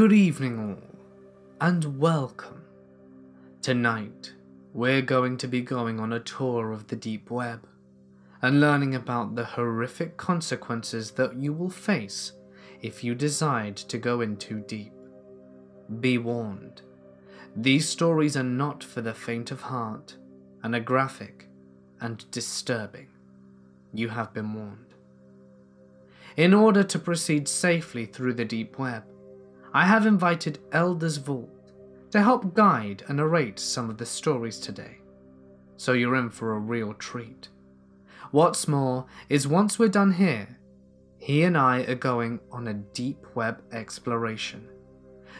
Good evening, all, and welcome. Tonight, we're going to be going on a tour of the deep web and learning about the horrific consequences that you will face if you decide to go in too deep. Be warned, these stories are not for the faint of heart and are graphic and disturbing. You have been warned. In order to proceed safely through the deep web, I have invited Elders Vault to help guide and narrate some of the stories today. So you're in for a real treat. What's more is once we're done here, he and I are going on a deep web exploration.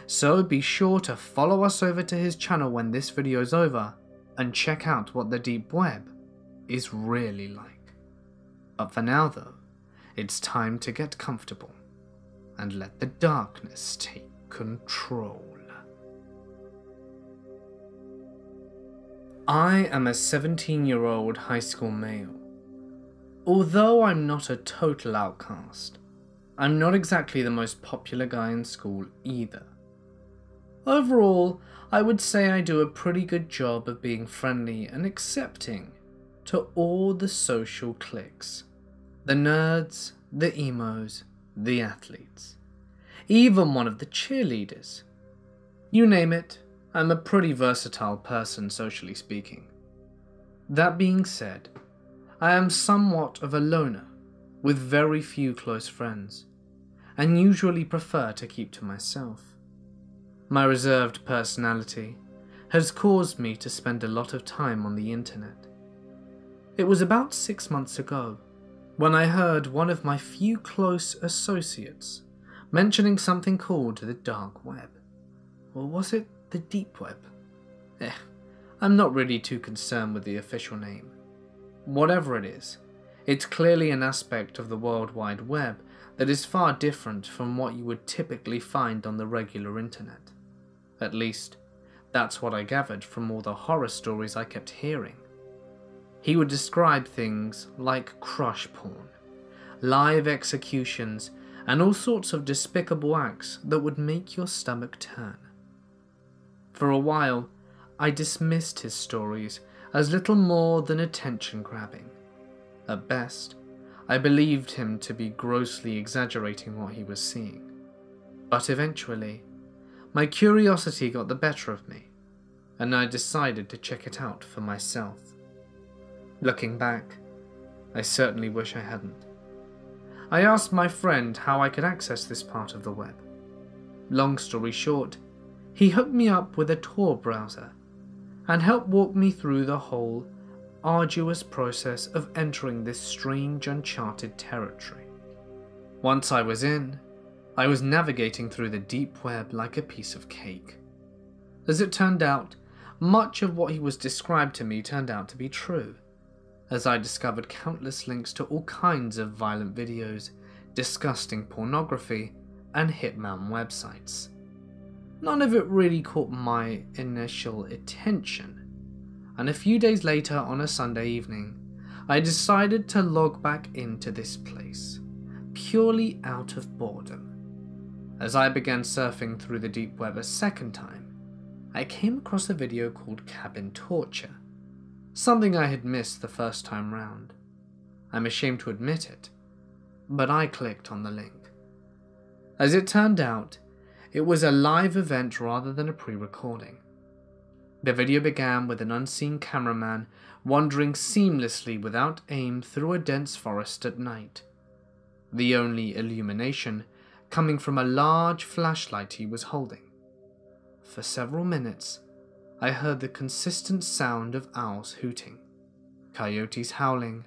So be sure to follow us over to his channel when this video is over and check out what the deep web is really like. But for now though, it's time to get comfortable and let the darkness take control. I am a 17 year old high school male. Although I'm not a total outcast, I'm not exactly the most popular guy in school either. Overall, I would say I do a pretty good job of being friendly and accepting to all the social cliques the nerds, the emos, the athletes, even one of the cheerleaders. You name it, I'm a pretty versatile person, socially speaking. That being said, I am somewhat of a loner, with very few close friends, and usually prefer to keep to myself. My reserved personality has caused me to spend a lot of time on the internet. It was about six months ago when I heard one of my few close associates mentioning something called the dark web. Or was it the deep web? Eh, I'm not really too concerned with the official name. Whatever it is, it's clearly an aspect of the World Wide Web that is far different from what you would typically find on the regular internet. At least, that's what I gathered from all the horror stories I kept hearing. He would describe things like crush porn, live executions, and all sorts of despicable acts that would make your stomach turn. For a while, I dismissed his stories as little more than attention grabbing. At best, I believed him to be grossly exaggerating what he was seeing. But eventually, my curiosity got the better of me, and I decided to check it out for myself. Looking back, I certainly wish I hadn't. I asked my friend how I could access this part of the web. Long story short, he hooked me up with a Tor browser and helped walk me through the whole arduous process of entering this strange uncharted territory. Once I was in, I was navigating through the deep web like a piece of cake. As it turned out, much of what he was described to me turned out to be true, as I discovered countless links to all kinds of violent videos, disgusting pornography, and hitman websites. None of it really caught my initial attention, and a few days later on a Sunday evening, I decided to log back into this place, purely out of boredom. As I began surfing through the deep web a second time, I came across a video called Cabin Torture, something I had missed the first time round. I'm ashamed to admit it, but I clicked on the link. As it turned out, it was a live event rather than a pre-recording. The video began with an unseen cameraman wandering seamlessly without aim through a dense forest at night. The only illumination coming from a large flashlight he was holding. For several minutes, I heard the consistent sound of owls hooting, coyotes howling,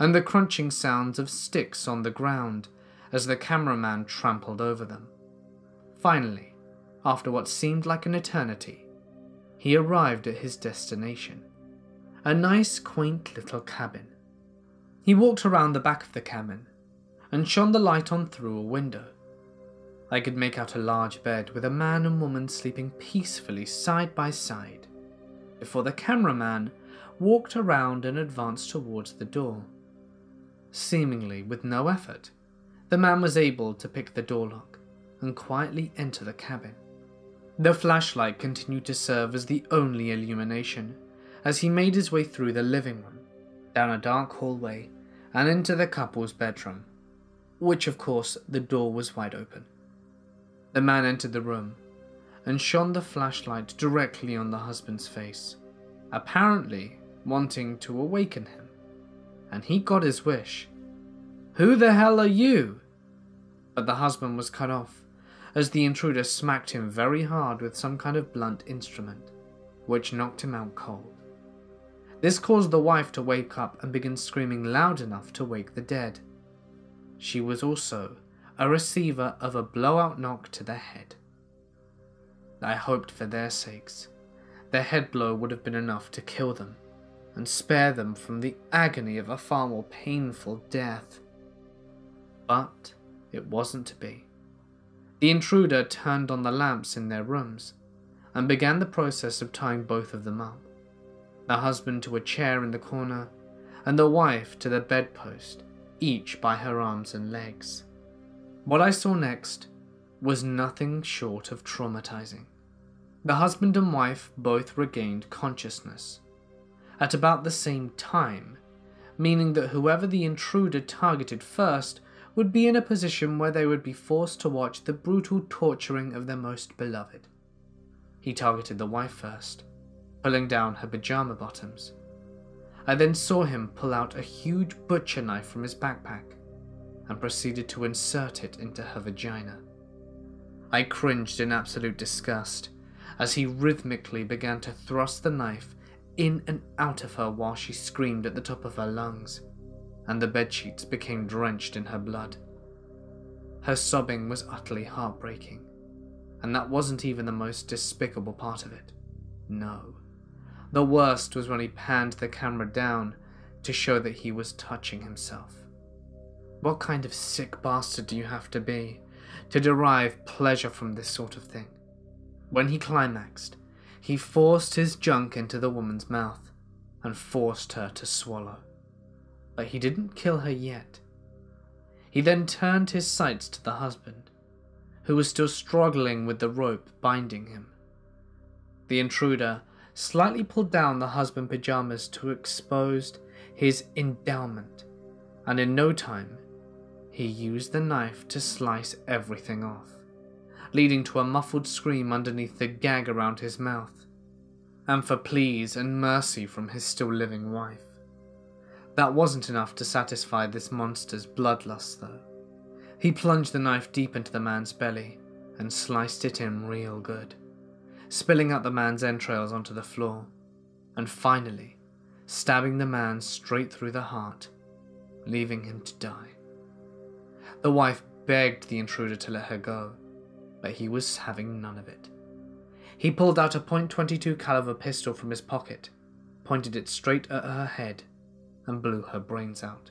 and the crunching sounds of sticks on the ground as the cameraman trampled over them. Finally, after what seemed like an eternity, he arrived at his destination, a nice quaint little cabin. He walked around the back of the cabin and shone the light on through a window. I could make out a large bed with a man and woman sleeping peacefully side by side, before the cameraman walked around and advanced towards the door. Seemingly with no effort, the man was able to pick the door lock and quietly enter the cabin. The flashlight continued to serve as the only illumination as he made his way through the living room, down a dark hallway, and into the couple's bedroom, which of course the door was wide open. The man entered the room and shone the flashlight directly on the husband's face, apparently wanting to awaken him. And he got his wish. Who the hell are you? But the husband was cut off as the intruder smacked him very hard with some kind of blunt instrument, which knocked him out cold. This caused the wife to wake up and begin screaming loud enough to wake the dead. She was also a receiver of a blowout knock to the head. I hoped for their sakes. Their head blow would have been enough to kill them and spare them from the agony of a far more painful death. But it wasn't to be. The intruder turned on the lamps in their rooms and began the process of tying both of them up. The husband to a chair in the corner, and the wife to the bedpost, each by her arms and legs. What I saw next was nothing short of traumatizing. The husband and wife both regained consciousness at about the same time, meaning that whoever the intruder targeted first would be in a position where they would be forced to watch the brutal torturing of their most beloved. He targeted the wife first, pulling down her pajama bottoms. I then saw him pull out a huge butcher knife from his backpack and proceeded to insert it into her vagina. I cringed in absolute disgust as he rhythmically began to thrust the knife in and out of her while she screamed at the top of her lungs and the bedsheets became drenched in her blood. Her sobbing was utterly heartbreaking, and that wasn't even the most despicable part of it. No. The worst was when he panned the camera down to show that he was touching himself. What kind of sick bastard do you have to be to derive pleasure from this sort of thing? When he climaxed, he forced his junk into the woman's mouth and forced her to swallow but he didn't kill her yet. He then turned his sights to the husband, who was still struggling with the rope binding him. The intruder slightly pulled down the husband's pajamas to expose his endowment, and in no time, he used the knife to slice everything off, leading to a muffled scream underneath the gag around his mouth, and for pleas and mercy from his still living wife. That wasn't enough to satisfy this monster's bloodlust, though. He plunged the knife deep into the man's belly and sliced it in real good, spilling out the man's entrails onto the floor, and finally stabbing the man straight through the heart, leaving him to die. The wife begged the intruder to let her go, but he was having none of it. He pulled out a .22 caliber pistol from his pocket, pointed it straight at her head, and blew her brains out.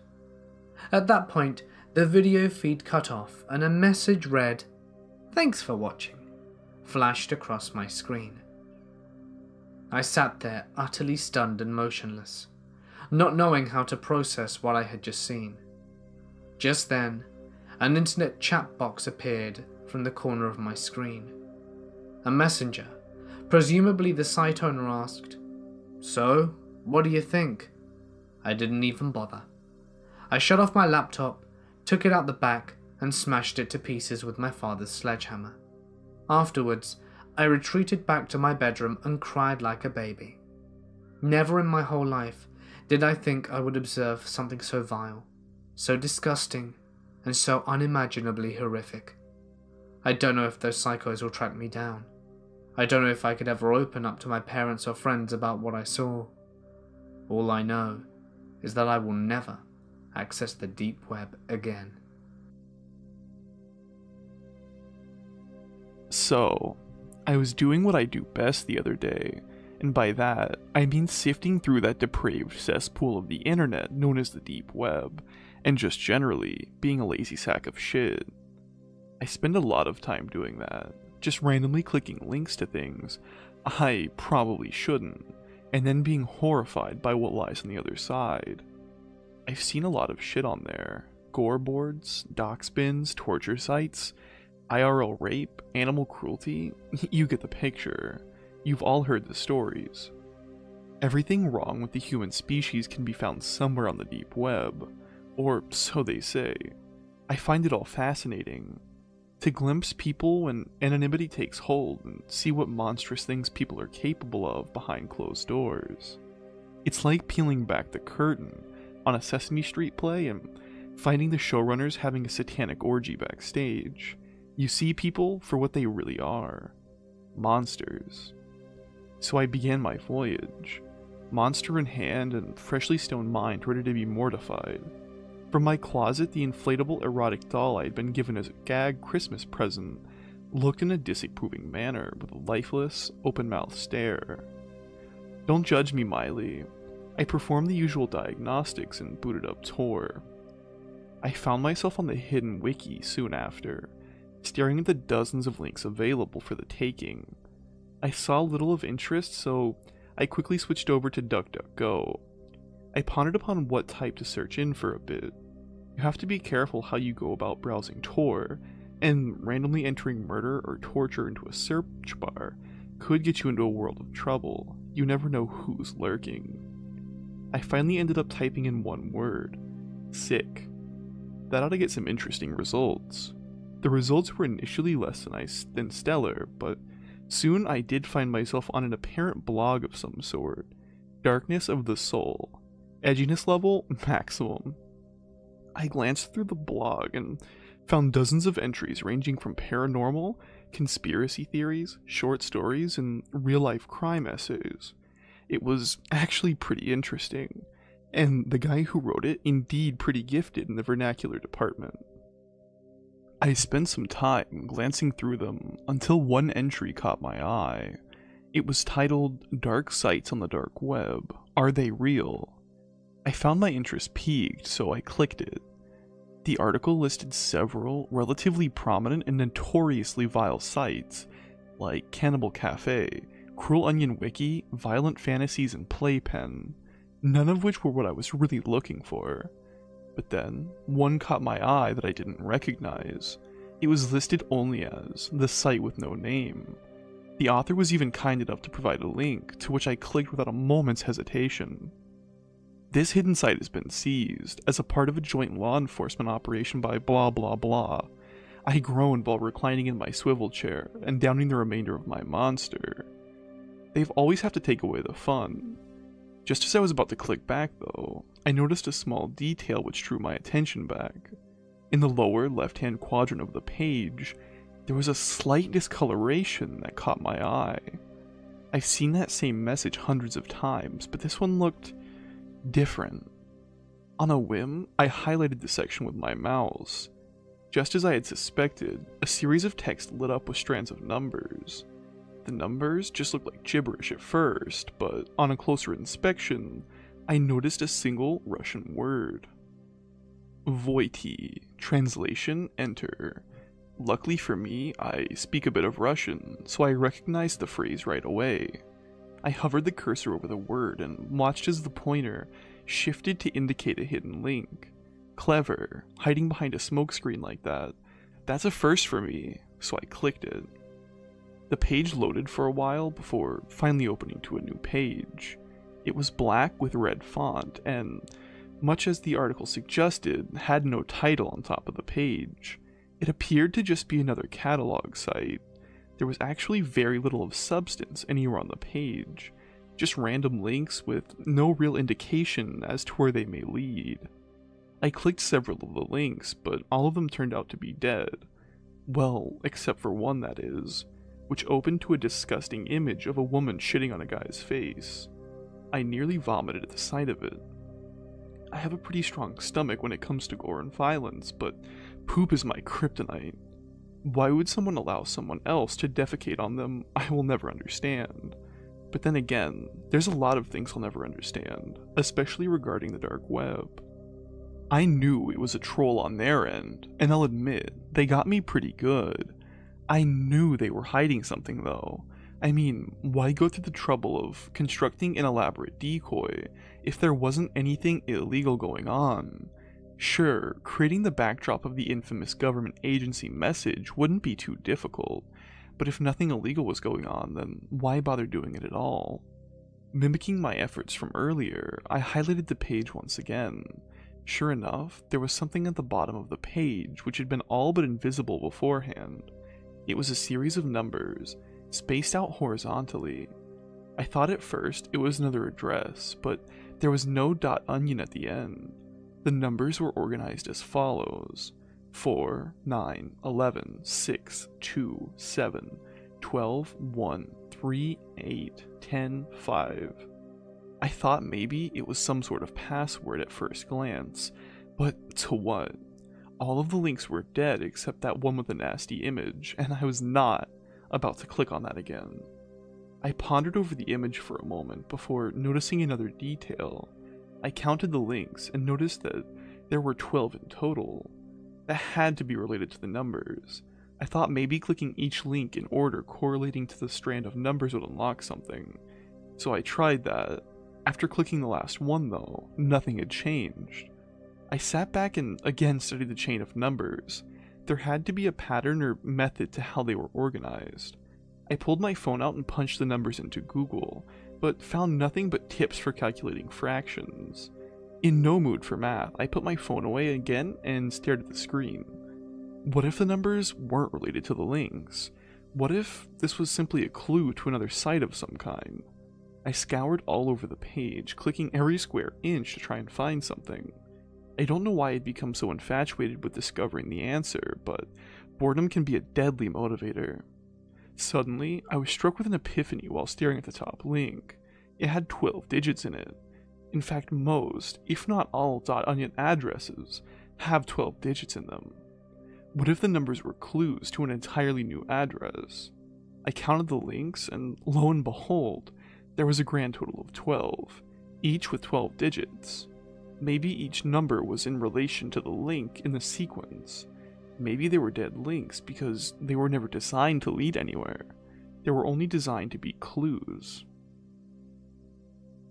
At that point, the video feed cut off and a message read, Thanks for watching, flashed across my screen. I sat there utterly stunned and motionless, not knowing how to process what I had just seen. Just then, an internet chat box appeared from the corner of my screen. A messenger, presumably the site owner, asked, So, what do you think? I didn't even bother. I shut off my laptop, took it out the back, and smashed it to pieces with my father's sledgehammer. Afterwards, I retreated back to my bedroom and cried like a baby. Never in my whole life did I think I would observe something so vile, so disgusting, and so unimaginably horrific. I don't know if those psychos will track me down. I don't know if I could ever open up to my parents or friends about what I saw. All I know is that I will never access the deep web again. So, I was doing what I do best the other day, and by that, I mean sifting through that depraved cesspool of the internet known as the deep web, and just generally being a lazy sack of shit. I spend a lot of time doing that, just randomly clicking links to things I probably shouldn't, and then being horrified by what lies on the other side. I've seen a lot of shit on there gore boards, doxbins, torture sites. IRL rape, animal cruelty, you get the picture. You've all heard the stories. Everything wrong with the human species can be found somewhere on the deep web, or so they say. I find it all fascinating. To glimpse people when anonymity takes hold and see what monstrous things people are capable of behind closed doors. It's like peeling back the curtain on a Sesame Street play and finding the showrunners having a satanic orgy backstage. You see people for what they really are monsters. So I began my voyage, monster in hand and freshly stoned mind ready to be mortified. From my closet, the inflatable erotic doll I had been given as a gag Christmas present looked in a disapproving manner with a lifeless, open mouthed stare. Don't judge me, Miley. I performed the usual diagnostics and booted up Tor. I found myself on the hidden wiki soon after, staring at the dozens of links available for the taking. I saw little of interest, so I quickly switched over to DuckDuckGo. I pondered upon what type to search in for a bit. You have to be careful how you go about browsing Tor, and randomly entering murder or torture into a search bar could get you into a world of trouble. You never know who's lurking. I finally ended up typing in one word sick. That ought to get some interesting results. The results were initially less than, I, than stellar, but soon I did find myself on an apparent blog of some sort. Darkness of the Soul. Edginess level maximum. I glanced through the blog and found dozens of entries ranging from paranormal, conspiracy theories, short stories, and real life crime essays. It was actually pretty interesting, and the guy who wrote it indeed pretty gifted in the vernacular department. I spent some time glancing through them until one entry caught my eye. It was titled Dark Sites on the Dark Web Are They Real? I found my interest piqued, so I clicked it. The article listed several relatively prominent and notoriously vile sites, like Cannibal Cafe, Cruel Onion Wiki, Violent Fantasies, and Playpen, none of which were what I was really looking for. But then, one caught my eye that I didn't recognize. It was listed only as the site with no name. The author was even kind enough to provide a link, to which I clicked without a moment's hesitation. This hidden site has been seized as a part of a joint law enforcement operation by blah blah blah. I groaned while reclining in my swivel chair and downing the remainder of my monster. They've always have to take away the fun, just as I was about to click back, though, I noticed a small detail which drew my attention back. In the lower left hand quadrant of the page, there was a slight discoloration that caught my eye. I've seen that same message hundreds of times, but this one looked different. On a whim, I highlighted the section with my mouse. Just as I had suspected, a series of text lit up with strands of numbers. The numbers just looked like gibberish at first, but on a closer inspection, I noticed a single Russian word. Voiti. Translation Enter. Luckily for me, I speak a bit of Russian, so I recognized the phrase right away. I hovered the cursor over the word and watched as the pointer shifted to indicate a hidden link. Clever, hiding behind a smokescreen like that. That's a first for me, so I clicked it. The page loaded for a while before finally opening to a new page. It was black with red font, and, much as the article suggested, had no title on top of the page. It appeared to just be another catalog site. There was actually very little of substance anywhere on the page, just random links with no real indication as to where they may lead. I clicked several of the links, but all of them turned out to be dead. Well, except for one, that is which opened to a disgusting image of a woman shitting on a guy's face. I nearly vomited at the sight of it. I have a pretty strong stomach when it comes to gore and violence, but poop is my kryptonite. Why would someone allow someone else to defecate on them, I will never understand. But then again, there's a lot of things I'll never understand, especially regarding the dark web. I knew it was a troll on their end, and I'll admit, they got me pretty good, I knew they were hiding something though. I mean, why go through the trouble of constructing an elaborate decoy if there wasn't anything illegal going on? Sure, creating the backdrop of the infamous government agency message wouldn't be too difficult, but if nothing illegal was going on, then why bother doing it at all? Mimicking my efforts from earlier, I highlighted the page once again. Sure enough, there was something at the bottom of the page which had been all but invisible beforehand. It was a series of numbers, spaced out horizontally. I thought at first it was another address, but there was no dot onion at the end. The numbers were organized as follows 4, 9, 11, 6, 2, 7, 12, 1, 3, 8, 10, 5. I thought maybe it was some sort of password at first glance, but to what? All of the links were dead except that one with the nasty image, and I was not about to click on that again. I pondered over the image for a moment before noticing another detail. I counted the links and noticed that there were 12 in total. That had to be related to the numbers. I thought maybe clicking each link in order correlating to the strand of numbers would unlock something. So I tried that. After clicking the last one, though, nothing had changed. I sat back and again studied the chain of numbers. There had to be a pattern or method to how they were organized. I pulled my phone out and punched the numbers into Google, but found nothing but tips for calculating fractions. In no mood for math, I put my phone away again and stared at the screen. What if the numbers weren't related to the links? What if this was simply a clue to another site of some kind? I scoured all over the page, clicking every square inch to try and find something. I don't know why I'd become so infatuated with discovering the answer, but boredom can be a deadly motivator. Suddenly, I was struck with an epiphany while staring at the top link. It had 12 digits in it, in fact, most, if not all, dot .onion addresses have 12 digits in them. What if the numbers were clues to an entirely new address? I counted the links, and lo and behold, there was a grand total of 12, each with 12 digits. Maybe each number was in relation to the link in the sequence. Maybe they were dead links because they were never designed to lead anywhere. They were only designed to be clues.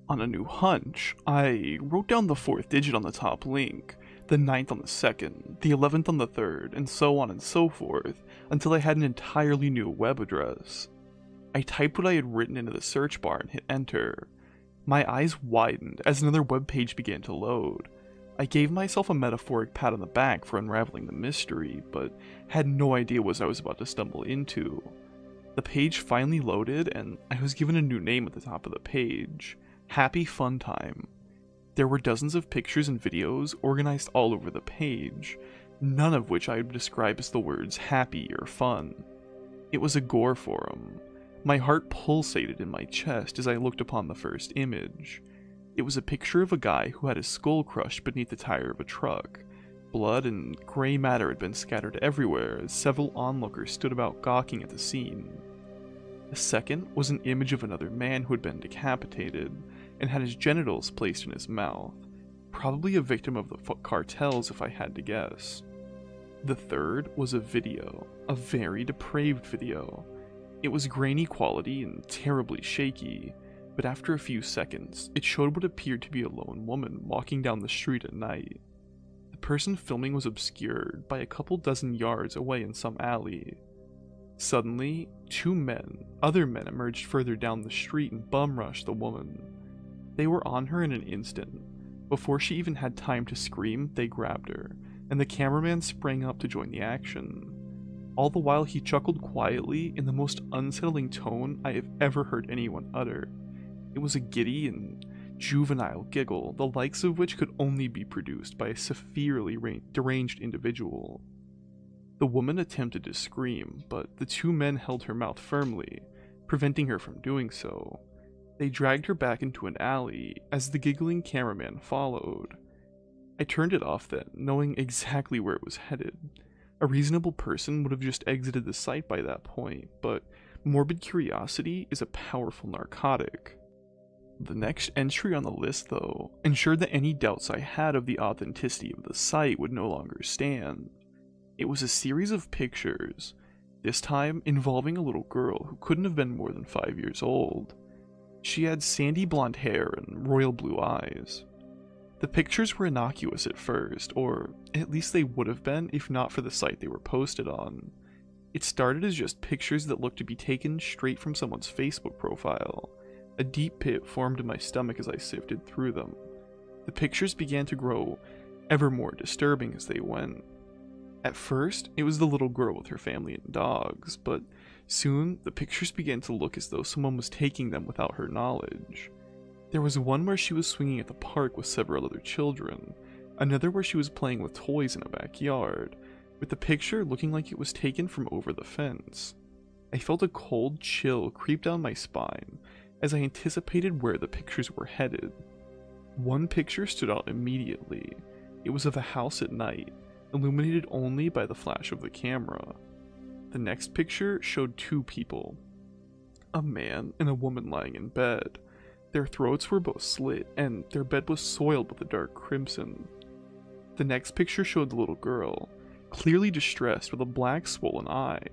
On a new hunch, I wrote down the fourth digit on the top link, the ninth on the second, the eleventh on the third, and so on and so forth, until I had an entirely new web address. I typed what I had written into the search bar and hit enter. My eyes widened as another web page began to load. I gave myself a metaphoric pat on the back for unraveling the mystery, but had no idea what I was about to stumble into. The page finally loaded, and I was given a new name at the top of the page Happy Fun Time. There were dozens of pictures and videos organized all over the page, none of which I would describe as the words happy or fun. It was a gore forum. My heart pulsated in my chest as I looked upon the first image. It was a picture of a guy who had his skull crushed beneath the tire of a truck. Blood and gray matter had been scattered everywhere as several onlookers stood about gawking at the scene. The second was an image of another man who had been decapitated, and had his genitals placed in his mouth. Probably a victim of the cartels, if I had to guess. The third was a video, a very depraved video. It was grainy quality and terribly shaky, but after a few seconds, it showed what appeared to be a lone woman walking down the street at night. The person filming was obscured by a couple dozen yards away in some alley. Suddenly, two men, other men emerged further down the street and bum rushed the woman. They were on her in an instant. Before she even had time to scream, they grabbed her, and the cameraman sprang up to join the action. All the while, he chuckled quietly in the most unsettling tone I have ever heard anyone utter. It was a giddy and juvenile giggle, the likes of which could only be produced by a severely deranged individual. The woman attempted to scream, but the two men held her mouth firmly, preventing her from doing so. They dragged her back into an alley as the giggling cameraman followed. I turned it off then, knowing exactly where it was headed. A reasonable person would have just exited the site by that point, but morbid curiosity is a powerful narcotic. The next entry on the list, though, ensured that any doubts I had of the authenticity of the site would no longer stand. It was a series of pictures, this time involving a little girl who couldn't have been more than five years old. She had sandy blonde hair and royal blue eyes. The pictures were innocuous at first, or at least they would have been if not for the site they were posted on. It started as just pictures that looked to be taken straight from someone's Facebook profile. A deep pit formed in my stomach as I sifted through them. The pictures began to grow ever more disturbing as they went. At first, it was the little girl with her family and dogs, but soon the pictures began to look as though someone was taking them without her knowledge. There was one where she was swinging at the park with several other children, another where she was playing with toys in a backyard, with the picture looking like it was taken from over the fence. I felt a cold chill creep down my spine as I anticipated where the pictures were headed. One picture stood out immediately. It was of a house at night, illuminated only by the flash of the camera. The next picture showed two people a man and a woman lying in bed. Their throats were both slit, and their bed was soiled with a dark crimson. The next picture showed the little girl, clearly distressed with a black swollen eye.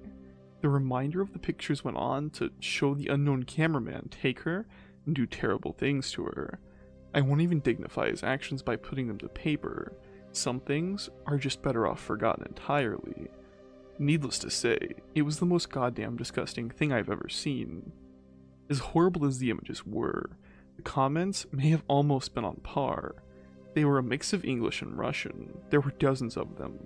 The reminder of the pictures went on to show the unknown cameraman take her and do terrible things to her. I won't even dignify his actions by putting them to paper. Some things are just better off forgotten entirely. Needless to say, it was the most goddamn disgusting thing I've ever seen. As horrible as the images were, the comments may have almost been on par. They were a mix of English and Russian. There were dozens of them,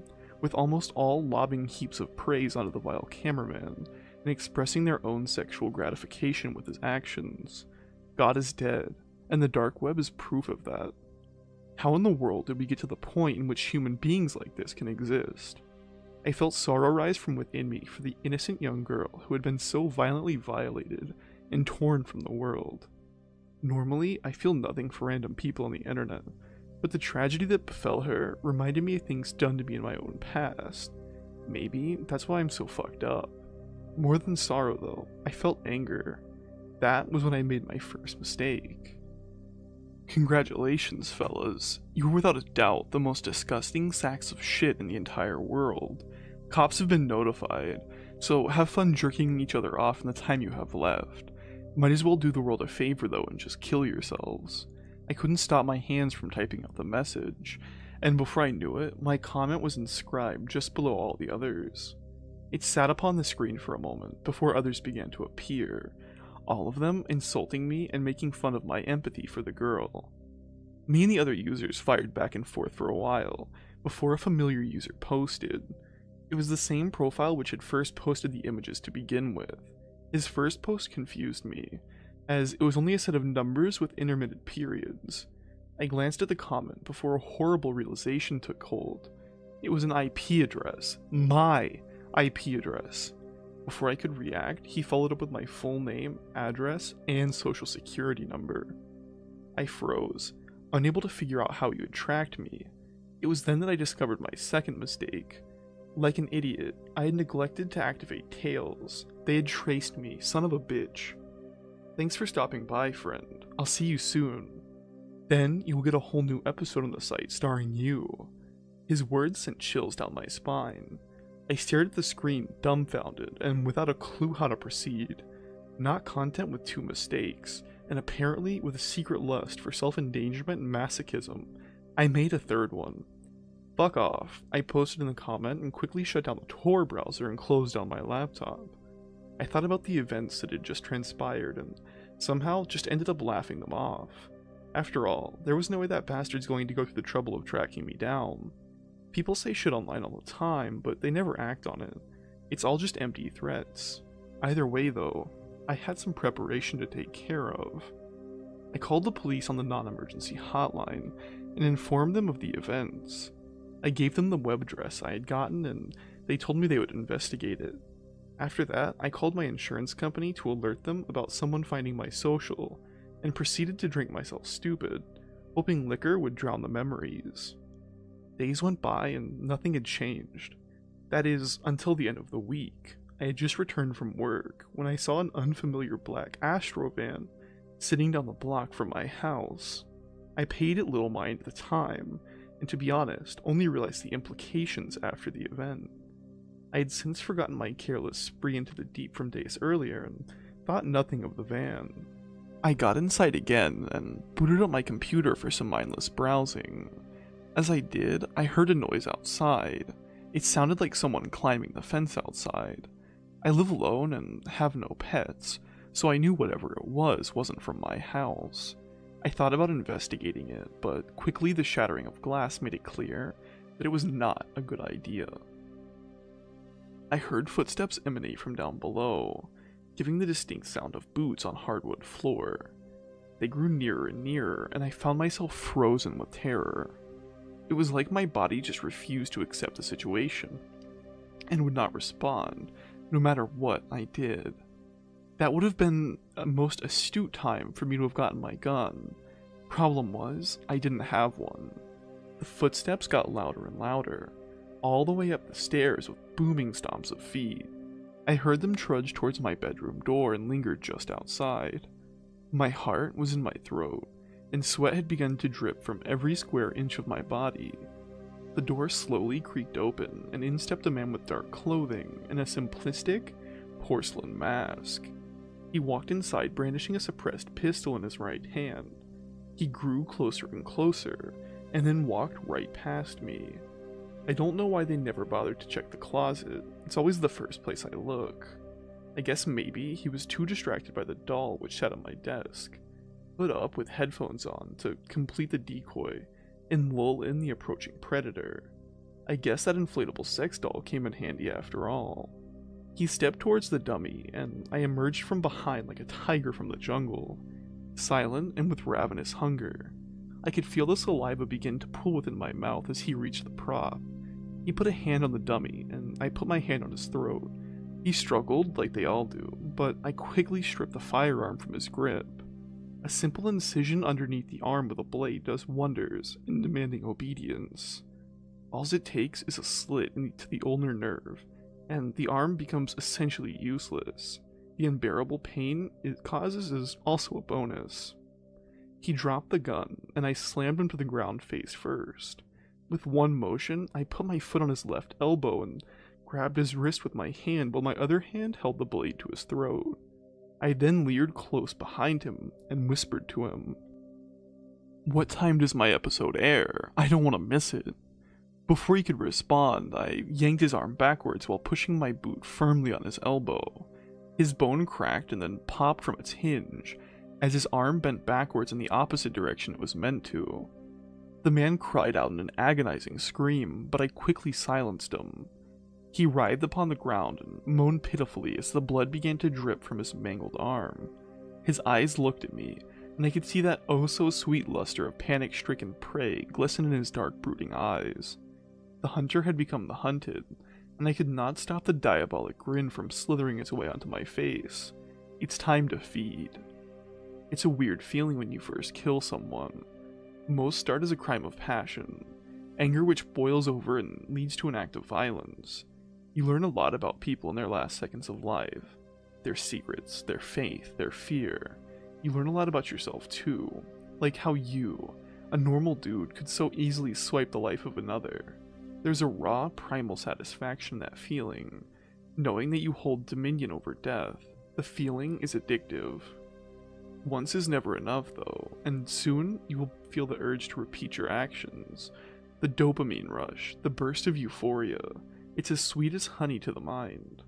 with almost all lobbing heaps of praise onto the vile cameraman and expressing their own sexual gratification with his actions. God is dead, and the dark web is proof of that. How in the world did we get to the point in which human beings like this can exist? I felt sorrow rise from within me for the innocent young girl who had been so violently violated and torn from the world. Normally, I feel nothing for random people on the internet, but the tragedy that befell her reminded me of things done to me in my own past. Maybe that's why I'm so fucked up. More than sorrow, though, I felt anger. That was when I made my first mistake. Congratulations, fellas. You're without a doubt the most disgusting sacks of shit in the entire world. Cops have been notified, so have fun jerking each other off in the time you have left. Might as well do the world a favor though and just kill yourselves. I couldn't stop my hands from typing out the message, and before I knew it, my comment was inscribed just below all the others. It sat upon the screen for a moment before others began to appear, all of them insulting me and making fun of my empathy for the girl. Me and the other users fired back and forth for a while before a familiar user posted. It was the same profile which had first posted the images to begin with. His first post confused me, as it was only a set of numbers with intermittent periods. I glanced at the comment before a horrible realization took hold. It was an IP address. My IP address. Before I could react, he followed up with my full name, address, and social security number. I froze, unable to figure out how he would tracked me. It was then that I discovered my second mistake. Like an idiot, I had neglected to activate Tails. They had traced me, son of a bitch. Thanks for stopping by, friend. I'll see you soon. Then you will get a whole new episode on the site starring you. His words sent chills down my spine. I stared at the screen, dumbfounded, and without a clue how to proceed. Not content with two mistakes, and apparently with a secret lust for self endangerment and masochism, I made a third one. Fuck off, I posted in the comment and quickly shut down the Tor browser and closed down my laptop. I thought about the events that had just transpired and somehow just ended up laughing them off. After all, there was no way that bastard's going to go through the trouble of tracking me down. People say shit online all the time, but they never act on it. It's all just empty threats. Either way, though, I had some preparation to take care of. I called the police on the non emergency hotline and informed them of the events. I gave them the web address I had gotten, and they told me they would investigate it. After that, I called my insurance company to alert them about someone finding my social, and proceeded to drink myself stupid, hoping liquor would drown the memories. Days went by and nothing had changed. That is, until the end of the week. I had just returned from work when I saw an unfamiliar black Astro van sitting down the block from my house. I paid it little mind at the time, and to be honest, only realized the implications after the event. I had since forgotten my careless spree into the deep from days earlier and thought nothing of the van. I got inside again and booted up my computer for some mindless browsing. As I did, I heard a noise outside. It sounded like someone climbing the fence outside. I live alone and have no pets, so I knew whatever it was wasn't from my house. I thought about investigating it, but quickly the shattering of glass made it clear that it was not a good idea. I heard footsteps emanate from down below, giving the distinct sound of boots on hardwood floor. They grew nearer and nearer, and I found myself frozen with terror. It was like my body just refused to accept the situation, and would not respond, no matter what I did. That would have been a most astute time for me to have gotten my gun. Problem was, I didn't have one. The footsteps got louder and louder, all the way up the stairs with booming stomps of feet. I heard them trudge towards my bedroom door and lingered just outside. My heart was in my throat, and sweat had begun to drip from every square inch of my body. The door slowly creaked open, and in stepped a man with dark clothing and a simplistic, porcelain mask. He walked inside brandishing a suppressed pistol in his right hand. He grew closer and closer, and then walked right past me. I don't know why they never bothered to check the closet. It's always the first place I look. I guess maybe he was too distracted by the doll which sat on my desk. Put up with headphones on to complete the decoy and lull in the approaching predator. I guess that inflatable sex doll came in handy after all. He stepped towards the dummy, and I emerged from behind like a tiger from the jungle, silent and with ravenous hunger. I could feel the saliva begin to pool within my mouth as he reached the prop. He put a hand on the dummy, and I put my hand on his throat. He struggled, like they all do, but I quickly stripped the firearm from his grip. A simple incision underneath the arm with a blade does wonders in demanding obedience. All it takes is a slit into the ulnar nerve, and the arm becomes essentially useless. The unbearable pain it causes is also a bonus. He dropped the gun, and I slammed him to the ground face first. With one motion, I put my foot on his left elbow and grabbed his wrist with my hand while my other hand held the blade to his throat. I then leered close behind him and whispered to him, What time does my episode air? I don't want to miss it. Before he could respond, I yanked his arm backwards while pushing my boot firmly on his elbow. His bone cracked and then popped from its hinge, as his arm bent backwards in the opposite direction it was meant to. The man cried out in an agonizing scream, but I quickly silenced him. He writhed upon the ground and moaned pitifully as the blood began to drip from his mangled arm. His eyes looked at me, and I could see that oh so sweet luster of panic stricken prey glisten in his dark, brooding eyes. The hunter had become the hunted, and I could not stop the diabolic grin from slithering its way onto my face. It's time to feed. It's a weird feeling when you first kill someone. Most start as a crime of passion, anger which boils over and leads to an act of violence. You learn a lot about people in their last seconds of life their secrets, their faith, their fear. You learn a lot about yourself too, like how you, a normal dude, could so easily swipe the life of another. There's a raw, primal satisfaction in that feeling, knowing that you hold dominion over death. The feeling is addictive, once is never enough, though, and soon you will feel the urge to repeat your actions. The dopamine rush, the burst of euphoria, it's as sweet as honey to the mind.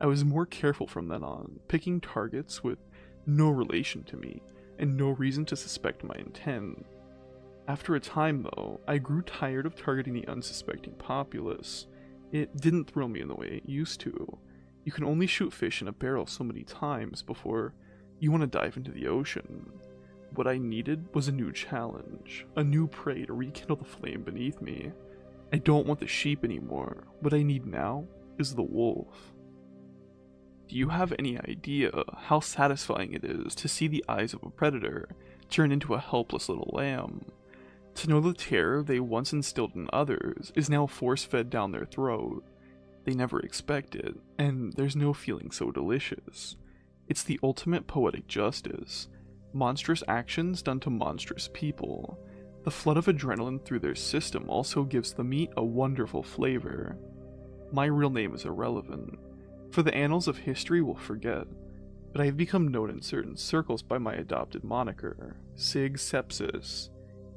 I was more careful from then on, picking targets with no relation to me, and no reason to suspect my intent. After a time, though, I grew tired of targeting the unsuspecting populace. It didn't thrill me in the way it used to. You can only shoot fish in a barrel so many times before you want to dive into the ocean. What I needed was a new challenge, a new prey to rekindle the flame beneath me. I don't want the sheep anymore. What I need now is the wolf. Do you have any idea how satisfying it is to see the eyes of a predator turn into a helpless little lamb? To know the terror they once instilled in others is now force fed down their throat. They never expect it, and there's no feeling so delicious. It's the ultimate poetic justice. Monstrous actions done to monstrous people. The flood of adrenaline through their system also gives the meat a wonderful flavor. My real name is irrelevant, for the annals of history will forget. but I have become known in certain circles by my adopted moniker, Sig Sepsis.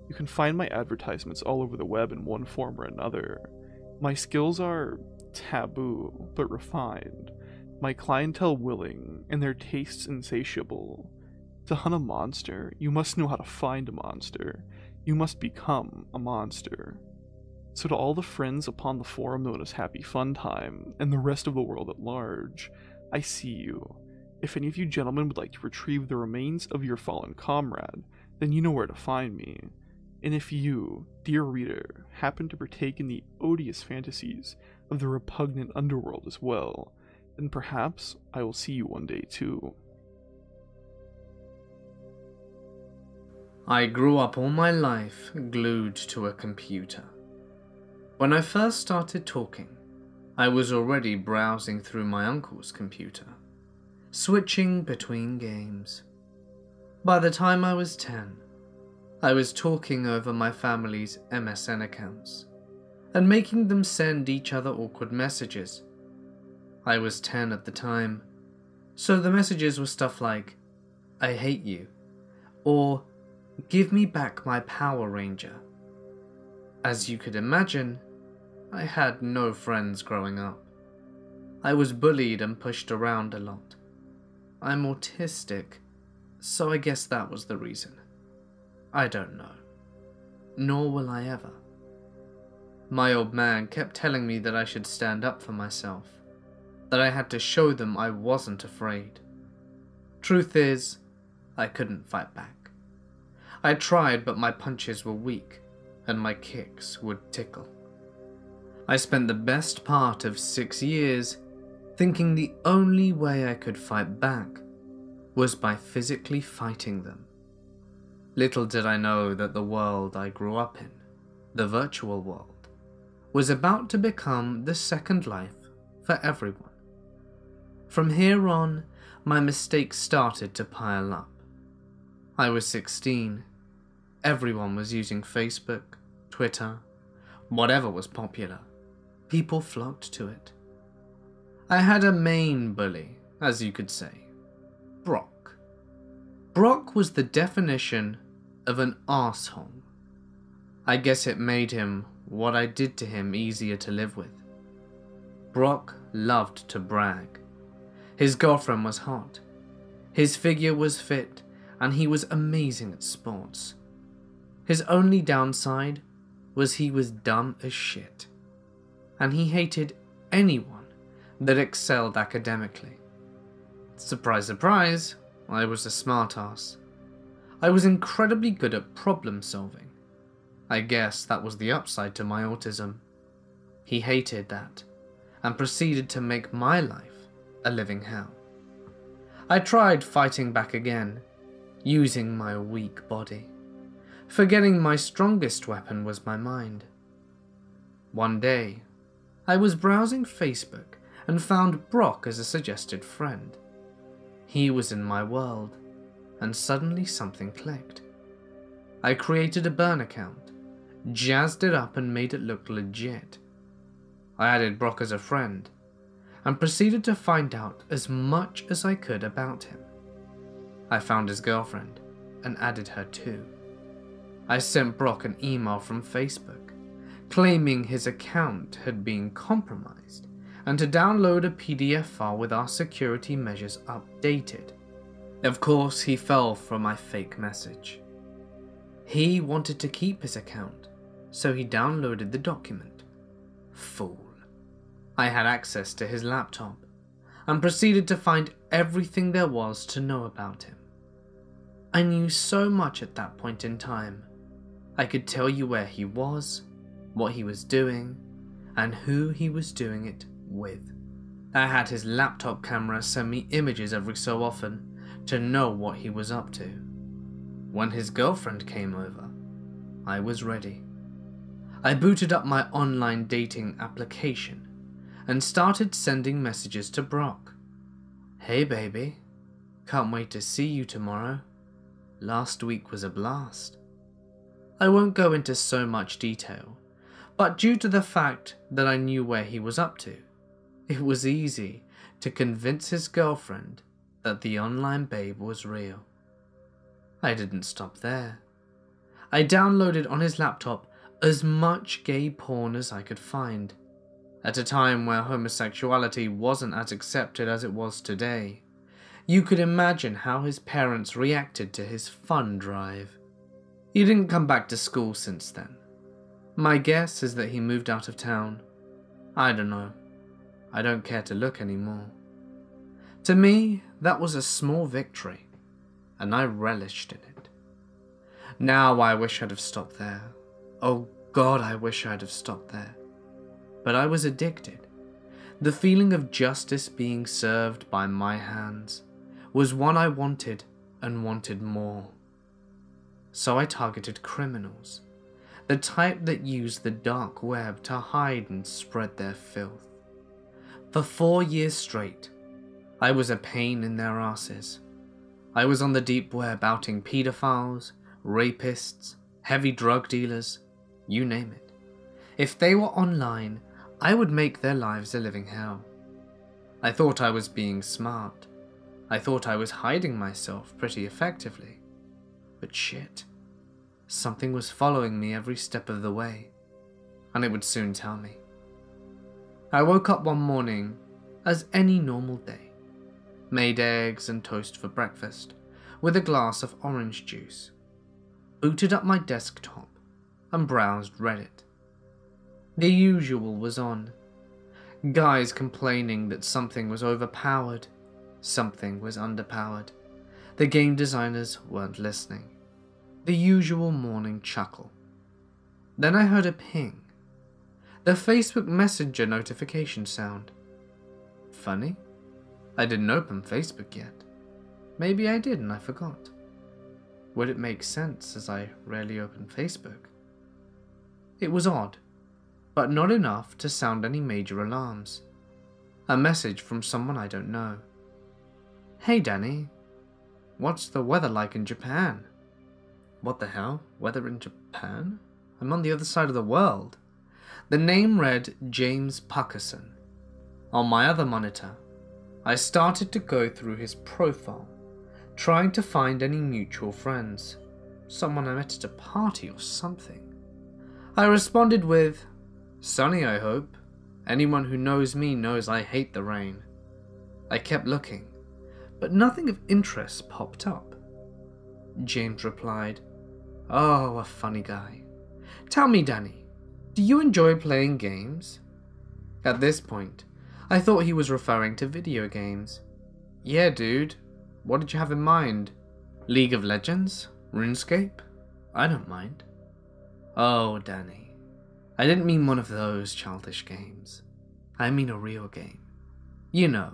You can find my advertisements all over the web in one form or another. My skills are taboo, but refined. My clientele willing, and their tastes insatiable. To hunt a monster, you must know how to find a monster. You must become a monster. So, to all the friends upon the forum known as Happy Fun Time, and the rest of the world at large, I see you. If any of you gentlemen would like to retrieve the remains of your fallen comrade, then you know where to find me. And if you, dear reader, happen to partake in the odious fantasies of the repugnant underworld as well, then perhaps I will see you one day too. I grew up all my life glued to a computer. When I first started talking, I was already browsing through my uncle's computer, switching between games. By the time I was 10, I was talking over my family's MSN accounts and making them send each other awkward messages. I was 10 at the time, so the messages were stuff like, I hate you, or give me back my Power Ranger. As you could imagine, I had no friends growing up. I was bullied and pushed around a lot. I'm autistic, so I guess that was the reason. I don't know. Nor will I ever. My old man kept telling me that I should stand up for myself, that I had to show them I wasn't afraid. Truth is, I couldn't fight back. I tried, but my punches were weak, and my kicks would tickle. I spent the best part of six years thinking the only way I could fight back was by physically fighting them. Little did I know that the world I grew up in, the virtual world, was about to become the second life for everyone. From here on, my mistakes started to pile up. I was 16. Everyone was using Facebook, Twitter, whatever was popular people flocked to it. I had a main bully, as you could say Brock. Brock was the definition of an asshole. I guess it made him what I did to him easier to live with. Brock loved to brag. His girlfriend was hot. His figure was fit, and he was amazing at sports. His only downside was he was dumb as shit and he hated anyone that excelled academically. Surprise, surprise, I was a smartass. I was incredibly good at problem solving. I guess that was the upside to my autism. He hated that, and proceeded to make my life a living hell. I tried fighting back again, using my weak body, forgetting my strongest weapon was my mind. One day, I was browsing Facebook and found Brock as a suggested friend. He was in my world, and suddenly something clicked. I created a burn account, jazzed it up and made it look legit. I added Brock as a friend, and proceeded to find out as much as I could about him. I found his girlfriend and added her too. I sent Brock an email from Facebook claiming his account had been compromised and to download a PDF file with our security measures updated. Of course, he fell for my fake message. He wanted to keep his account, so he downloaded the document. Fool. I had access to his laptop and proceeded to find everything there was to know about him. I knew so much at that point in time. I could tell you where he was, what he was doing, and who he was doing it with. I had his laptop camera send me images every so often to know what he was up to. When his girlfriend came over, I was ready. I booted up my online dating application and started sending messages to Brock. Hey baby, can't wait to see you tomorrow. Last week was a blast. I won't go into so much detail, but due to the fact that I knew where he was up to, it was easy to convince his girlfriend that the online babe was real. I didn't stop there. I downloaded on his laptop as much gay porn as I could find, at a time where homosexuality wasn't as accepted as it was today. You could imagine how his parents reacted to his fun drive. He didn't come back to school since then. My guess is that he moved out of town. I don't know. I don't care to look anymore. To me, that was a small victory, and I relished in it. Now I wish I'd have stopped there. Oh God, I wish I'd have stopped there. But I was addicted. The feeling of justice being served by my hands was one I wanted and wanted more. So I targeted criminals, the type that used the dark web to hide and spread their filth. For four years straight, I was a pain in their asses. I was on the deep web outing pedophiles, rapists, heavy drug dealers, you name it. If they were online, I would make their lives a living hell. I thought I was being smart. I thought I was hiding myself pretty effectively. But shit. Something was following me every step of the way, and it would soon tell me. I woke up one morning as any normal day, made eggs and toast for breakfast, with a glass of orange juice, booted up my desktop, and browsed Reddit. The usual was on. Guys complaining that something was overpowered, something was underpowered. The game designers weren't listening. The usual morning chuckle. Then I heard a ping. The Facebook Messenger notification sound. Funny. I didn't open Facebook yet. Maybe I did and I forgot. Would it make sense as I rarely open Facebook? It was odd, but not enough to sound any major alarms. A message from someone I don't know. Hey Danny, what's the weather like in Japan? What the hell? Weather in Japan? I'm on the other side of the world. The name read James Puckerson. On my other monitor, I started to go through his profile, trying to find any mutual friends. Someone I met at a party or something. I responded with, Sunny, I hope. Anyone who knows me knows I hate the rain. I kept looking, but nothing of interest popped up. James replied, Oh, a funny guy. Tell me, Danny, do you enjoy playing games? At this point, I thought he was referring to video games. Yeah, dude. What did you have in mind? League of Legends? RuneScape? I don't mind. Oh, Danny. I didn't mean one of those childish games. I mean a real game. You know,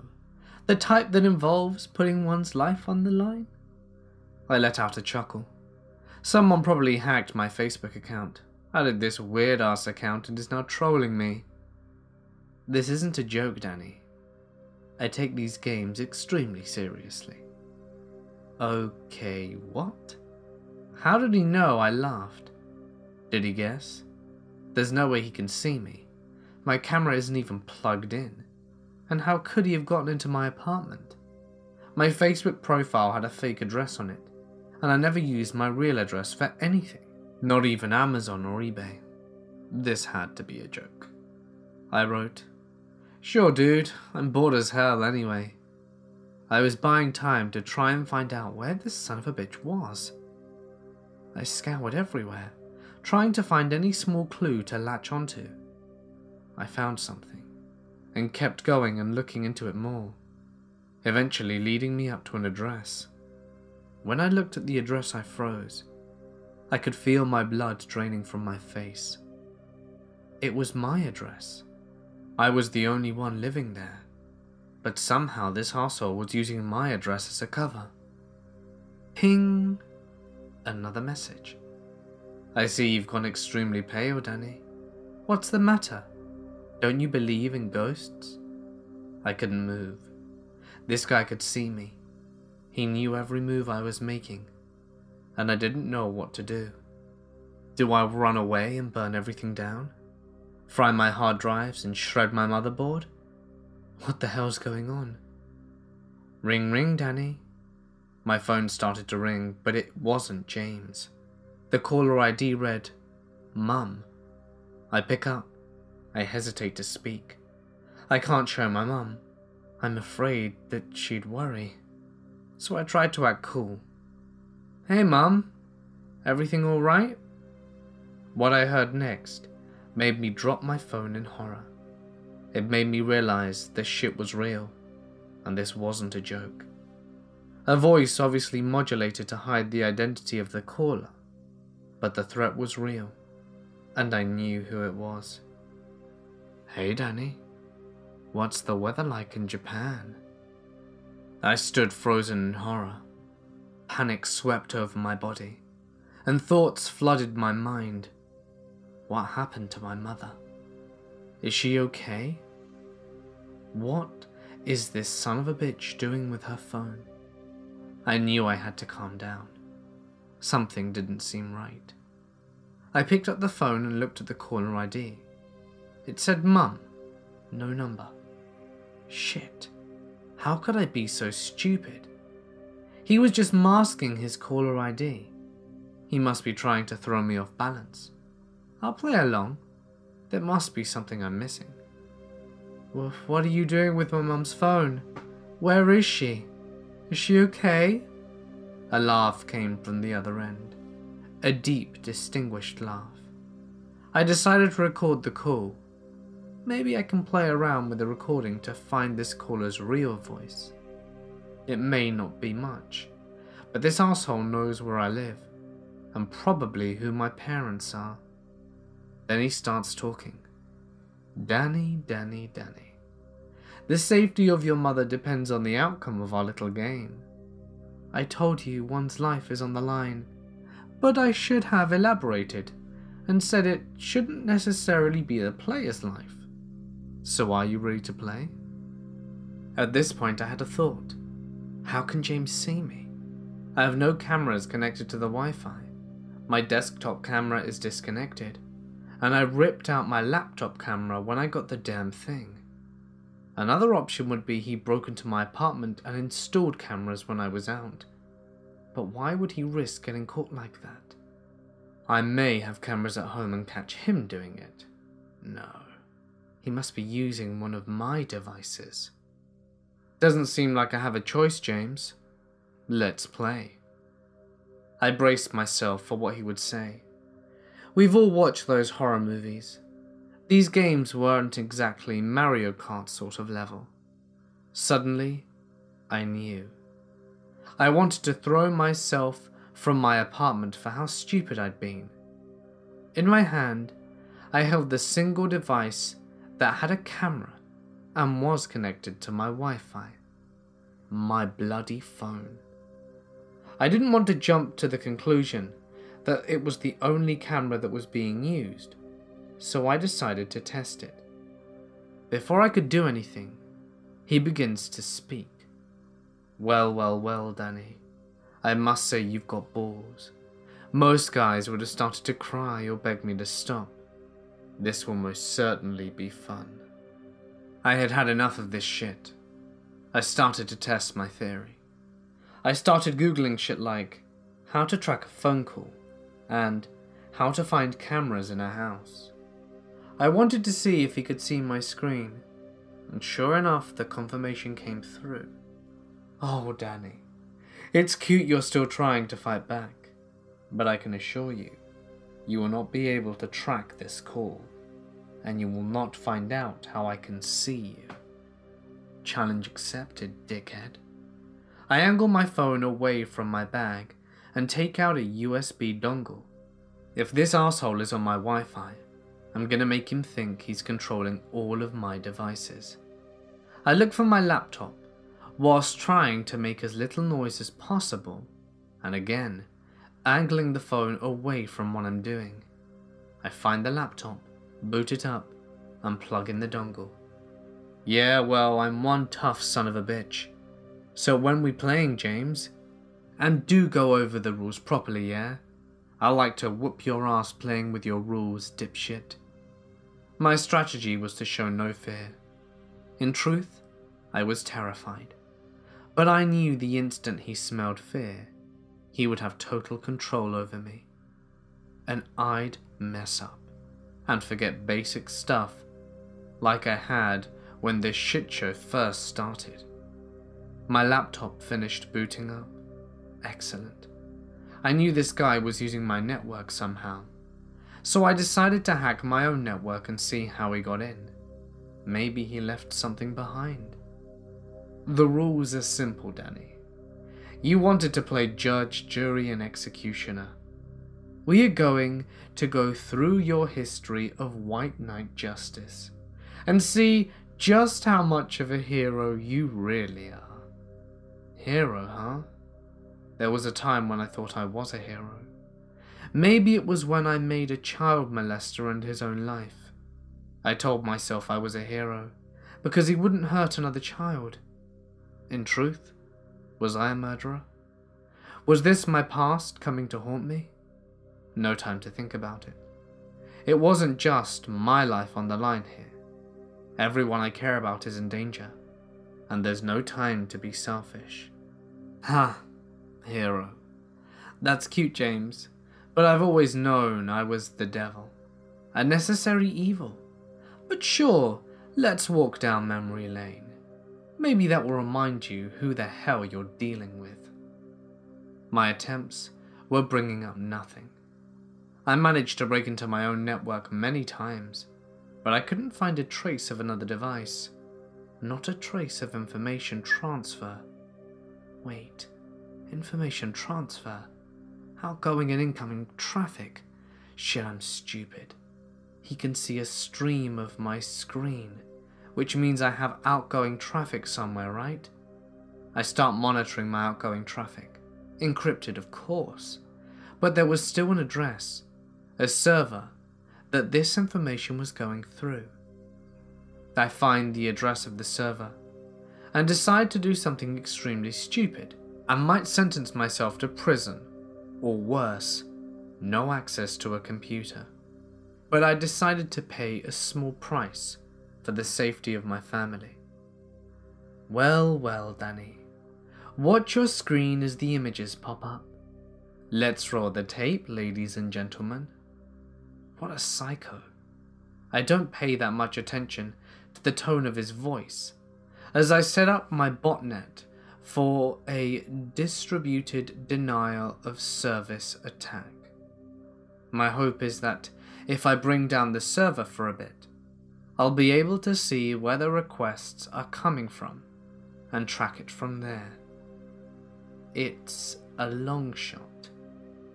the type that involves putting one's life on the line? I let out a chuckle. Someone probably hacked my Facebook account, added this weird ass account, and is now trolling me. This isn't a joke, Danny. I take these games extremely seriously. Okay, what? How did he know I laughed? Did he guess? There's no way he can see me. My camera isn't even plugged in. And how could he have gotten into my apartment? My Facebook profile had a fake address on it, and I never used my real address for anything, not even Amazon or eBay. This had to be a joke. I wrote, Sure, dude, I'm bored as hell anyway. I was buying time to try and find out where this son of a bitch was. I scoured everywhere, trying to find any small clue to latch onto. I found something, and kept going and looking into it more, eventually leading me up to an address. When I looked at the address, I froze. I could feel my blood draining from my face. It was my address. I was the only one living there. But somehow this household was using my address as a cover. Ping! Another message. I see you've gone extremely pale, Danny. What's the matter? Don't you believe in ghosts? I couldn't move. This guy could see me. He knew every move I was making, and I didn't know what to do. Do I run away and burn everything down? Fry my hard drives and shred my motherboard? What the hell's going on? Ring ring, Danny. My phone started to ring, but it wasn't James. The caller ID read, Mum. I pick up. I hesitate to speak. I can't show my mum. I'm afraid that she'd worry. So I tried to act cool. Hey, Mum. Everything alright? What I heard next made me drop my phone in horror. It made me realize this shit was real, and this wasn't a joke. A voice obviously modulated to hide the identity of the caller, but the threat was real, and I knew who it was. Hey, Danny. What's the weather like in Japan? I stood frozen in horror. Panic swept over my body, and thoughts flooded my mind. What happened to my mother? Is she okay? What is this son of a bitch doing with her phone? I knew I had to calm down. Something didn't seem right. I picked up the phone and looked at the caller ID. It said Mum, no number. Shit. How could I be so stupid? He was just masking his caller ID. He must be trying to throw me off balance. I'll play along. There must be something I'm missing. Well, what are you doing with my mum's phone? Where is she? Is she okay? A laugh came from the other end. A deep, distinguished laugh. I decided to record the call Maybe I can play around with the recording to find this caller's real voice. It may not be much, but this asshole knows where I live, and probably who my parents are. Then he starts talking. Danny, Danny, Danny. The safety of your mother depends on the outcome of our little game. I told you one's life is on the line, but I should have elaborated and said it shouldn't necessarily be the player's life. So are you ready to play? At this point I had a thought. How can James see me? I have no cameras connected to the Wi-Fi. My desktop camera is disconnected, and I ripped out my laptop camera when I got the damn thing. Another option would be he broke into my apartment and installed cameras when I was out. But why would he risk getting caught like that? I may have cameras at home and catch him doing it. No. He must be using one of my devices. Doesn't seem like I have a choice, James. Let's play. I braced myself for what he would say. We've all watched those horror movies. These games weren't exactly Mario Kart sort of level. Suddenly, I knew. I wanted to throw myself from my apartment for how stupid I'd been. In my hand, I held the single device that had a camera and was connected to my Wi Fi. My bloody phone. I didn't want to jump to the conclusion that it was the only camera that was being used, so I decided to test it. Before I could do anything, he begins to speak. Well, well, well, Danny. I must say you've got balls. Most guys would have started to cry or beg me to stop. This will most certainly be fun. I had had enough of this shit. I started to test my theory. I started googling shit like how to track a phone call and how to find cameras in a house. I wanted to see if he could see my screen, and sure enough, the confirmation came through. Oh, Danny, it's cute you're still trying to fight back, but I can assure you, you will not be able to track this call, and you will not find out how I can see you. Challenge accepted, dickhead. I angle my phone away from my bag and take out a USB dongle. If this asshole is on my Wi Fi, I'm gonna make him think he's controlling all of my devices. I look for my laptop whilst trying to make as little noise as possible, and again, angling the phone away from what I'm doing. I find the laptop, boot it up, and plug in the dongle. Yeah, well, I'm one tough son of a bitch. So when we playing, James? And do go over the rules properly, yeah? I like to whoop your ass playing with your rules, dipshit. My strategy was to show no fear. In truth, I was terrified. But I knew the instant he smelled fear, he would have total control over me. And I'd mess up and forget basic stuff like I had when this shit show first started. My laptop finished booting up. Excellent. I knew this guy was using my network somehow, so I decided to hack my own network and see how he got in. Maybe he left something behind. The rules are simple, Danny. You wanted to play judge, jury, and executioner. We are going to go through your history of White Knight Justice and see just how much of a hero you really are. Hero, huh? There was a time when I thought I was a hero. Maybe it was when I made a child molester end his own life. I told myself I was a hero because he wouldn't hurt another child. In truth, was I a murderer? Was this my past coming to haunt me? No time to think about it. It wasn't just my life on the line here. Everyone I care about is in danger, and there's no time to be selfish. Ha, hero. That's cute, James, but I've always known I was the devil. A necessary evil. But sure, let's walk down memory lane. Maybe that will remind you who the hell you're dealing with. My attempts were bringing up nothing. I managed to break into my own network many times, but I couldn't find a trace of another device. Not a trace of information transfer. Wait, information transfer? Outgoing and incoming traffic? Shit, I'm stupid. He can see a stream of my screen which means I have outgoing traffic somewhere, right? I start monitoring my outgoing traffic. Encrypted, of course. But there was still an address, a server, that this information was going through. I find the address of the server and decide to do something extremely stupid and might sentence myself to prison, or worse, no access to a computer. But I decided to pay a small price for the safety of my family. Well, well, Danny. Watch your screen as the images pop up. Let's roll the tape, ladies and gentlemen. What a psycho. I don't pay that much attention to the tone of his voice as I set up my botnet for a distributed denial of service attack. My hope is that if I bring down the server for a bit, I'll be able to see where the requests are coming from and track it from there. It's a long shot,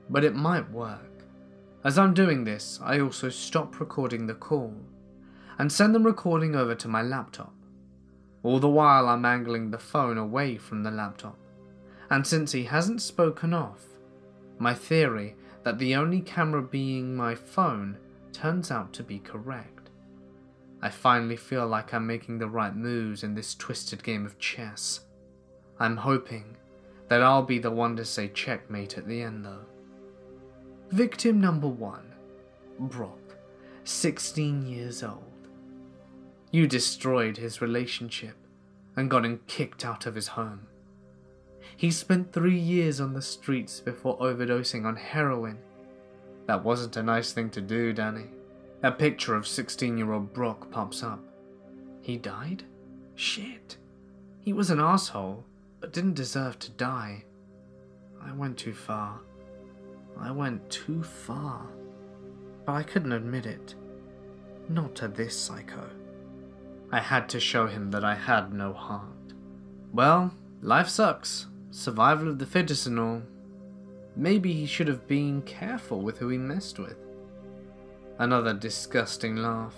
but it might work. As I'm doing this, I also stop recording the call and send the recording over to my laptop. All the while I'm angling the phone away from the laptop. And since he hasn't spoken off, my theory that the only camera being my phone turns out to be correct. I finally feel like I'm making the right moves in this twisted game of chess. I'm hoping that I'll be the one to say checkmate at the end though. Victim number one, Brock, 16 years old. You destroyed his relationship and got him kicked out of his home. He spent three years on the streets before overdosing on heroin. That wasn't a nice thing to do, Danny. A picture of 16 year old Brock pops up. He died? Shit. He was an asshole, but didn't deserve to die. I went too far. I went too far. But I couldn't admit it. Not to this psycho. I had to show him that I had no heart. Well, life sucks. Survival of the fittest and all. Maybe he should have been careful with who he messed with. Another disgusting laugh.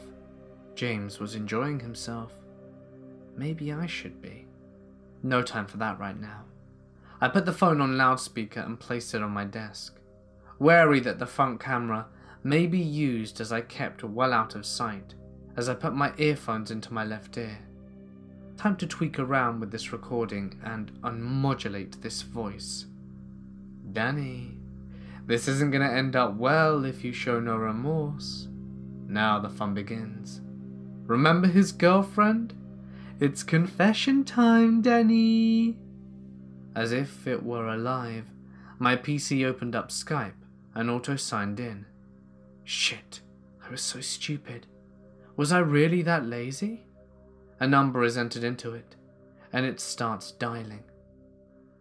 James was enjoying himself. Maybe I should be. No time for that right now. I put the phone on loudspeaker and placed it on my desk, wary that the front camera may be used as I kept well out of sight as I put my earphones into my left ear. Time to tweak around with this recording and unmodulate this voice. Danny. This isn't gonna end up well if you show no remorse. Now the fun begins. Remember his girlfriend? It's confession time, Danny. As if it were alive, my PC opened up Skype and auto signed in. Shit, I was so stupid. Was I really that lazy? A number is entered into it, and it starts dialing.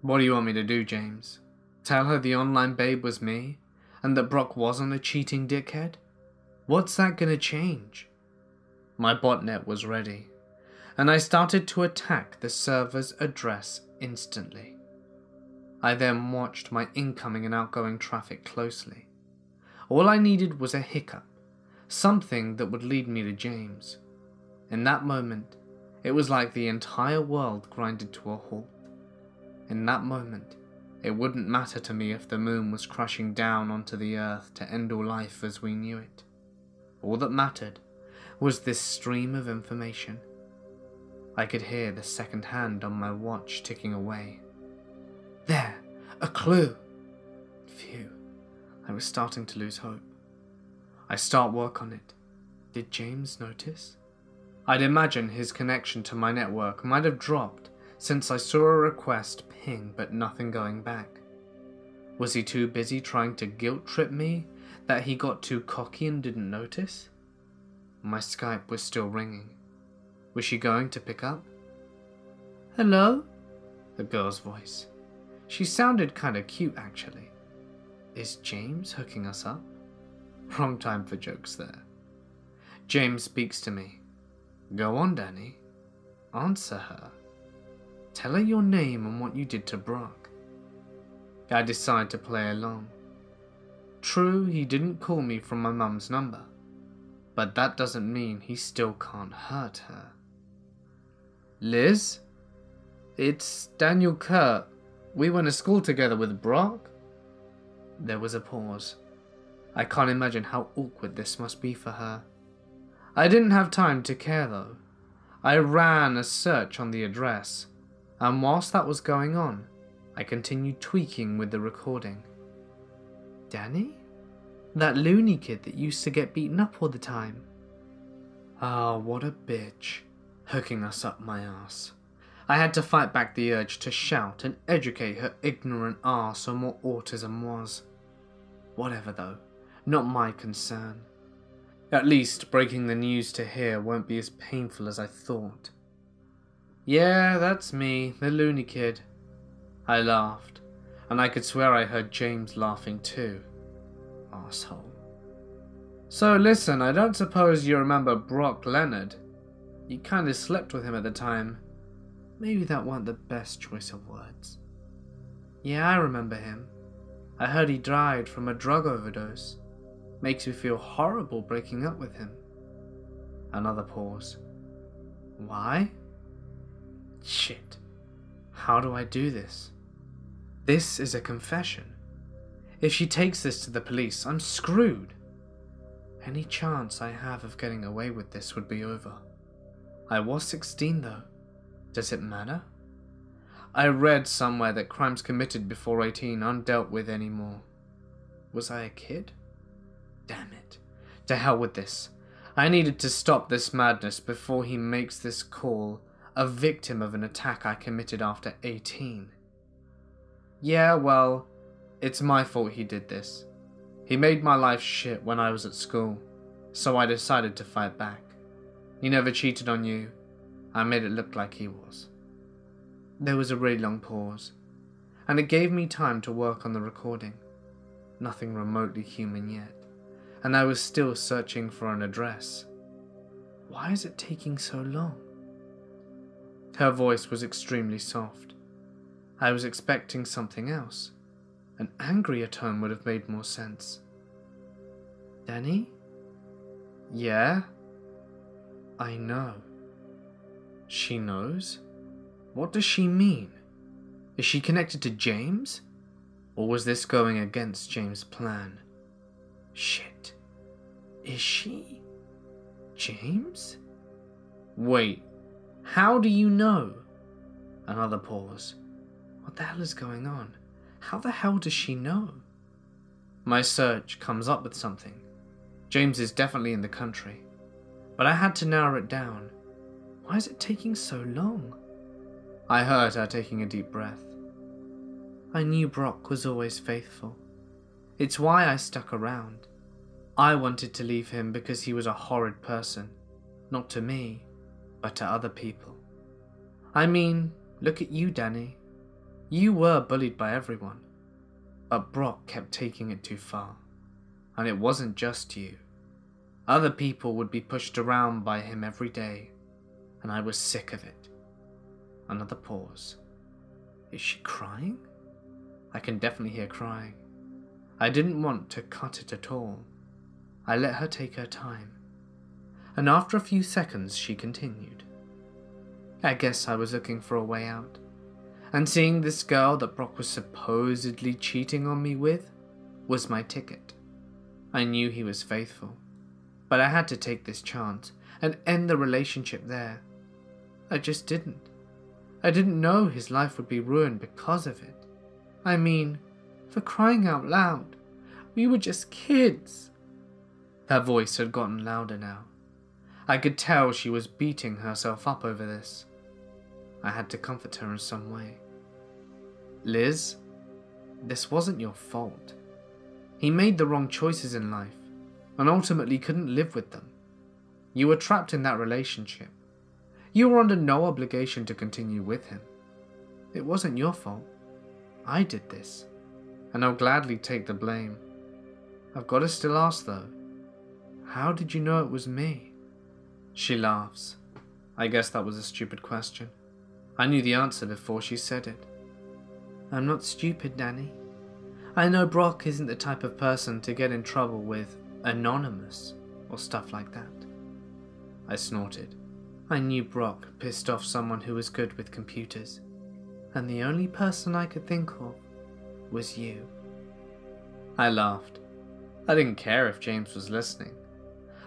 What do you want me to do, James? Tell her the online babe was me, and that Brock wasn't a cheating dickhead? What's that gonna change? My botnet was ready, and I started to attack the server's address instantly. I then watched my incoming and outgoing traffic closely. All I needed was a hiccup, something that would lead me to James. In that moment, it was like the entire world grinded to a halt. In that moment, it wouldn't matter to me if the moon was crashing down onto the earth to end all life as we knew it. All that mattered was this stream of information. I could hear the second hand on my watch ticking away. There, a clue. Phew, I was starting to lose hope. I start work on it. Did James notice? I'd imagine his connection to my network might have dropped since I saw a request ping but nothing going back. Was he too busy trying to guilt trip me that he got too cocky and didn't notice? My Skype was still ringing. Was she going to pick up? Hello? The girl's voice. She sounded kinda cute, actually. Is James hooking us up? Wrong time for jokes there. James speaks to me. Go on, Danny. Answer her. Tell her your name and what you did to Brock. I decide to play along. True, he didn't call me from my mum's number, but that doesn't mean he still can't hurt her. Liz? It's Daniel Kurt. We went to school together with Brock. There was a pause. I can't imagine how awkward this must be for her. I didn't have time to care though. I ran a search on the address, and whilst that was going on, I continued tweaking with the recording. Danny? That loony kid that used to get beaten up all the time. Ah, oh, what a bitch. Hooking us up my ass. I had to fight back the urge to shout and educate her ignorant ass on what autism was. Whatever though, not my concern. At least breaking the news to her won't be as painful as I thought. Yeah, that's me, the loony kid. I laughed, and I could swear I heard James laughing too. Asshole. So listen, I don't suppose you remember Brock Leonard. You kinda slept with him at the time. Maybe that weren't the best choice of words. Yeah, I remember him. I heard he died from a drug overdose. Makes me feel horrible breaking up with him. Another pause. Why? Shit. How do I do this? This is a confession. If she takes this to the police, I'm screwed. Any chance I have of getting away with this would be over. I was 16 though. Does it matter? I read somewhere that crimes committed before 18 aren't dealt with anymore. Was I a kid? Damn it. To hell with this. I needed to stop this madness before he makes this call, a victim of an attack I committed after 18. Yeah, well, it's my fault he did this. He made my life shit when I was at school, so I decided to fight back. He never cheated on you, I made it look like he was. There was a really long pause, and it gave me time to work on the recording. Nothing remotely human yet, and I was still searching for an address. Why is it taking so long? Her voice was extremely soft. I was expecting something else. An angrier tone would have made more sense. Danny? Yeah? I know. She knows? What does she mean? Is she connected to James? Or was this going against James' plan? Shit. Is she? James? Wait, how do you know? Another pause. What the hell is going on? How the hell does she know? My search comes up with something. James is definitely in the country. But I had to narrow it down. Why is it taking so long? I heard her taking a deep breath. I knew Brock was always faithful. It's why I stuck around. I wanted to leave him because he was a horrid person, not to me, but to other people. I mean, look at you, Danny. You were bullied by everyone, but Brock kept taking it too far. And it wasn't just you. Other people would be pushed around by him every day, and I was sick of it. Another pause. Is she crying? I can definitely hear crying. I didn't want to cut it at all. I let her take her time. And after a few seconds, she continued. I guess I was looking for a way out. And seeing this girl that Brock was supposedly cheating on me with was my ticket. I knew he was faithful, but I had to take this chance and end the relationship there. I just didn't. I didn't know his life would be ruined because of it. I mean, for crying out loud, we were just kids. Her voice had gotten louder now. I could tell she was beating herself up over this. I had to comfort her in some way. Liz, this wasn't your fault. He made the wrong choices in life and ultimately couldn't live with them. You were trapped in that relationship. You were under no obligation to continue with him. It wasn't your fault. I did this, and I'll gladly take the blame. I've got to still ask though, how did you know it was me? She laughs. I guess that was a stupid question. I knew the answer before she said it. I'm not stupid, Danny. I know Brock isn't the type of person to get in trouble with Anonymous or stuff like that. I snorted. I knew Brock pissed off someone who was good with computers, and the only person I could think of was you. I laughed. I didn't care if James was listening.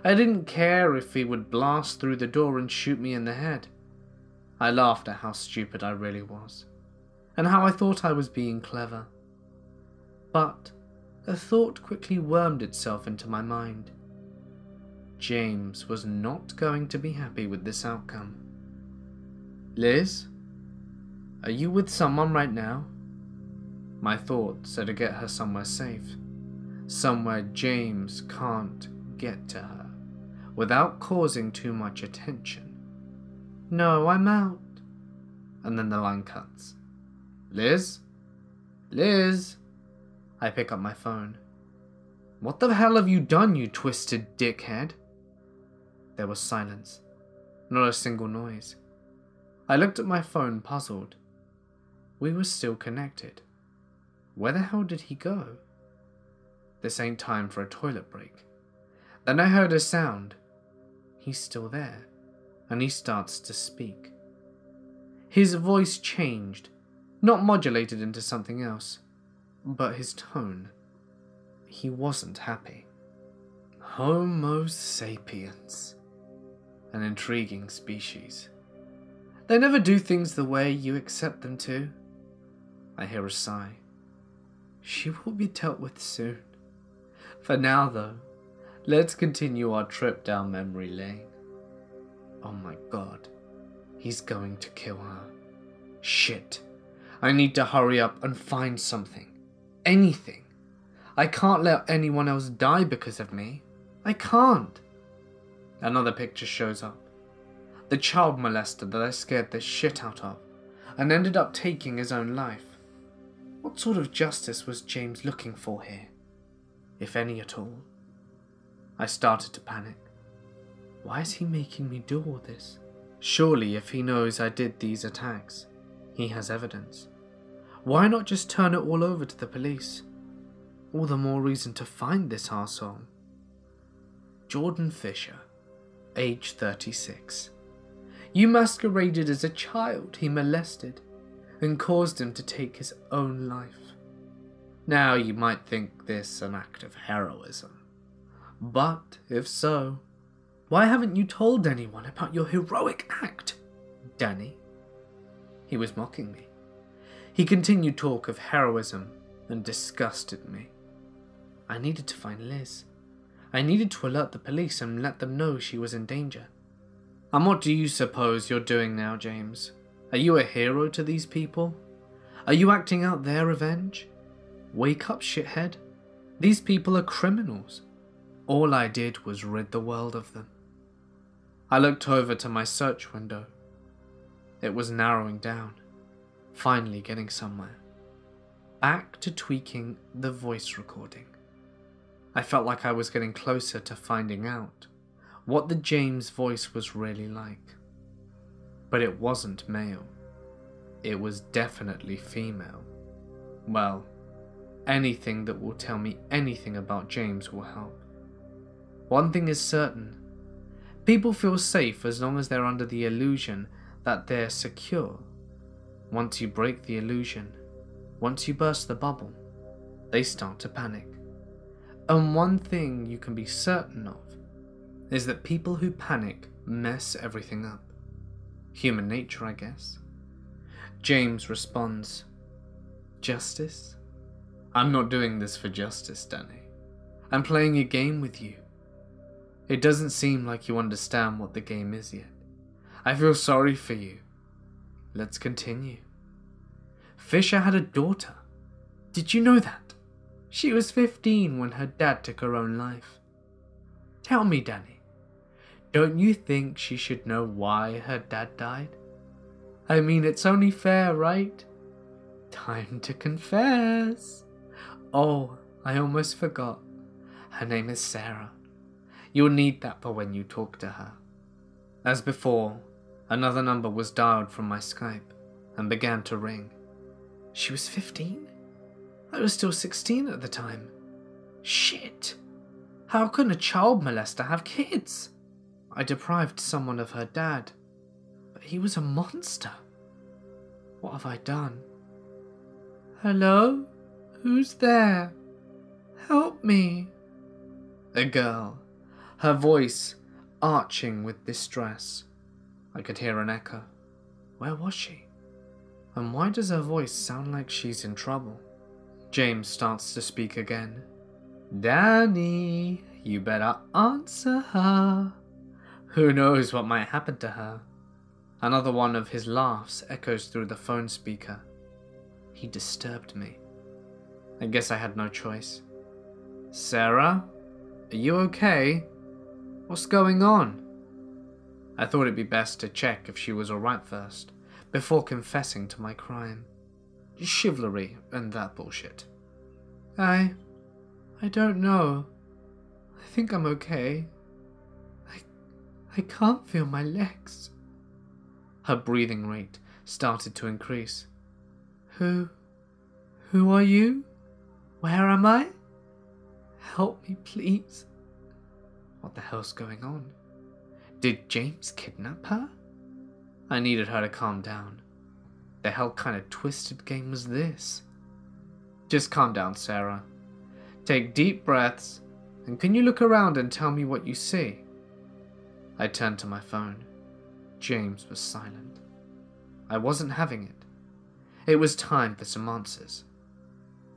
I didn't care if he would blast through the door and shoot me in the head. I laughed at how stupid I really was, and how I thought I was being clever. But a thought quickly wormed itself into my mind. James was not going to be happy with this outcome. Liz? Are you with someone right now? My thoughts are to get her somewhere safe. Somewhere James can't get to her without causing too much attention. No, I'm out. And then the line cuts. Liz? Liz? I pick up my phone. What the hell have you done, you twisted dickhead? There was silence. Not a single noise. I looked at my phone, puzzled. We were still connected. Where the hell did he go? This ain't time for a toilet break. Then I heard a sound. He's still there, and he starts to speak. His voice changed, not modulated into something else, but his tone. He wasn't happy. Homo sapiens. An intriguing species. They never do things the way you accept them to. I hear a sigh. She will be dealt with soon. For now, though, let's continue our trip down memory lane. Oh my god, he's going to kill her. Shit. I need to hurry up and find something. Anything. I can't let anyone else die because of me. I can't. Another picture shows up. The child molester that I scared the shit out of and ended up taking his own life. What sort of justice was James looking for here? If any at all. I started to panic. Why is he making me do all this? Surely, if he knows I did these attacks, he has evidence. Why not just turn it all over to the police? All the more reason to find this arsehole. Jordan Fisher, age 36. You masqueraded as a child he molested and caused him to take his own life. Now you might think this an act of heroism. But if so, why haven't you told anyone about your heroic act, Danny? He was mocking me. He continued talk of heroism and disgusted me. I needed to find Liz. I needed to alert the police and let them know she was in danger. And what do you suppose you're doing now, James? Are you a hero to these people? Are you acting out their revenge? Wake up, shithead. These people are criminals. All I did was rid the world of them. I looked over to my search window. It was narrowing down, finally getting somewhere. Back to tweaking the voice recording. I felt like I was getting closer to finding out what the James voice was really like. But it wasn't male. It was definitely female. Well, anything that will tell me anything about James will help. One thing is certain people feel safe as long as they're under the illusion that they're secure. Once you break the illusion, once you burst the bubble, they start to panic. And one thing you can be certain of is that people who panic mess everything up. Human nature, I guess. James responds, Justice? I'm not doing this for justice, Danny. I'm playing a game with you. It doesn't seem like you understand what the game is yet. I feel sorry for you. Let's continue. Fisher had a daughter. Did you know that? She was 15 when her dad took her own life. Tell me, Danny, don't you think she should know why her dad died? I mean, it's only fair, right? Time to confess. Oh, I almost forgot. Her name is Sarah. You'll need that for when you talk to her. As before, another number was dialed from my Skype and began to ring. She was 15? I was still 16 at the time. Shit! How can a child molester have kids? I deprived someone of her dad, but he was a monster. What have I done? Hello? Who's there? Help me. A girl, her voice arching with distress. I could hear an echo. Where was she? And why does her voice sound like she's in trouble? James starts to speak again. Danny, you better answer her. Who knows what might happen to her? Another one of his laughs echoes through the phone speaker. He disturbed me. I guess I had no choice. Sarah? Are you okay? What's going on? I thought it'd be best to check if she was alright first, before confessing to my crime chivalry and that bullshit. I. I don't know. I think I'm okay. I. Can't feel my legs. Her breathing rate started to increase. Who. Who are you? Where am I? Help me, please. What the hell's going on? Did James kidnap her? I needed her to calm down. The hell kind of twisted game was this? Just calm down, Sarah. Take deep breaths, and can you look around and tell me what you see? I turned to my phone. James was silent. I wasn't having it. It was time for some answers.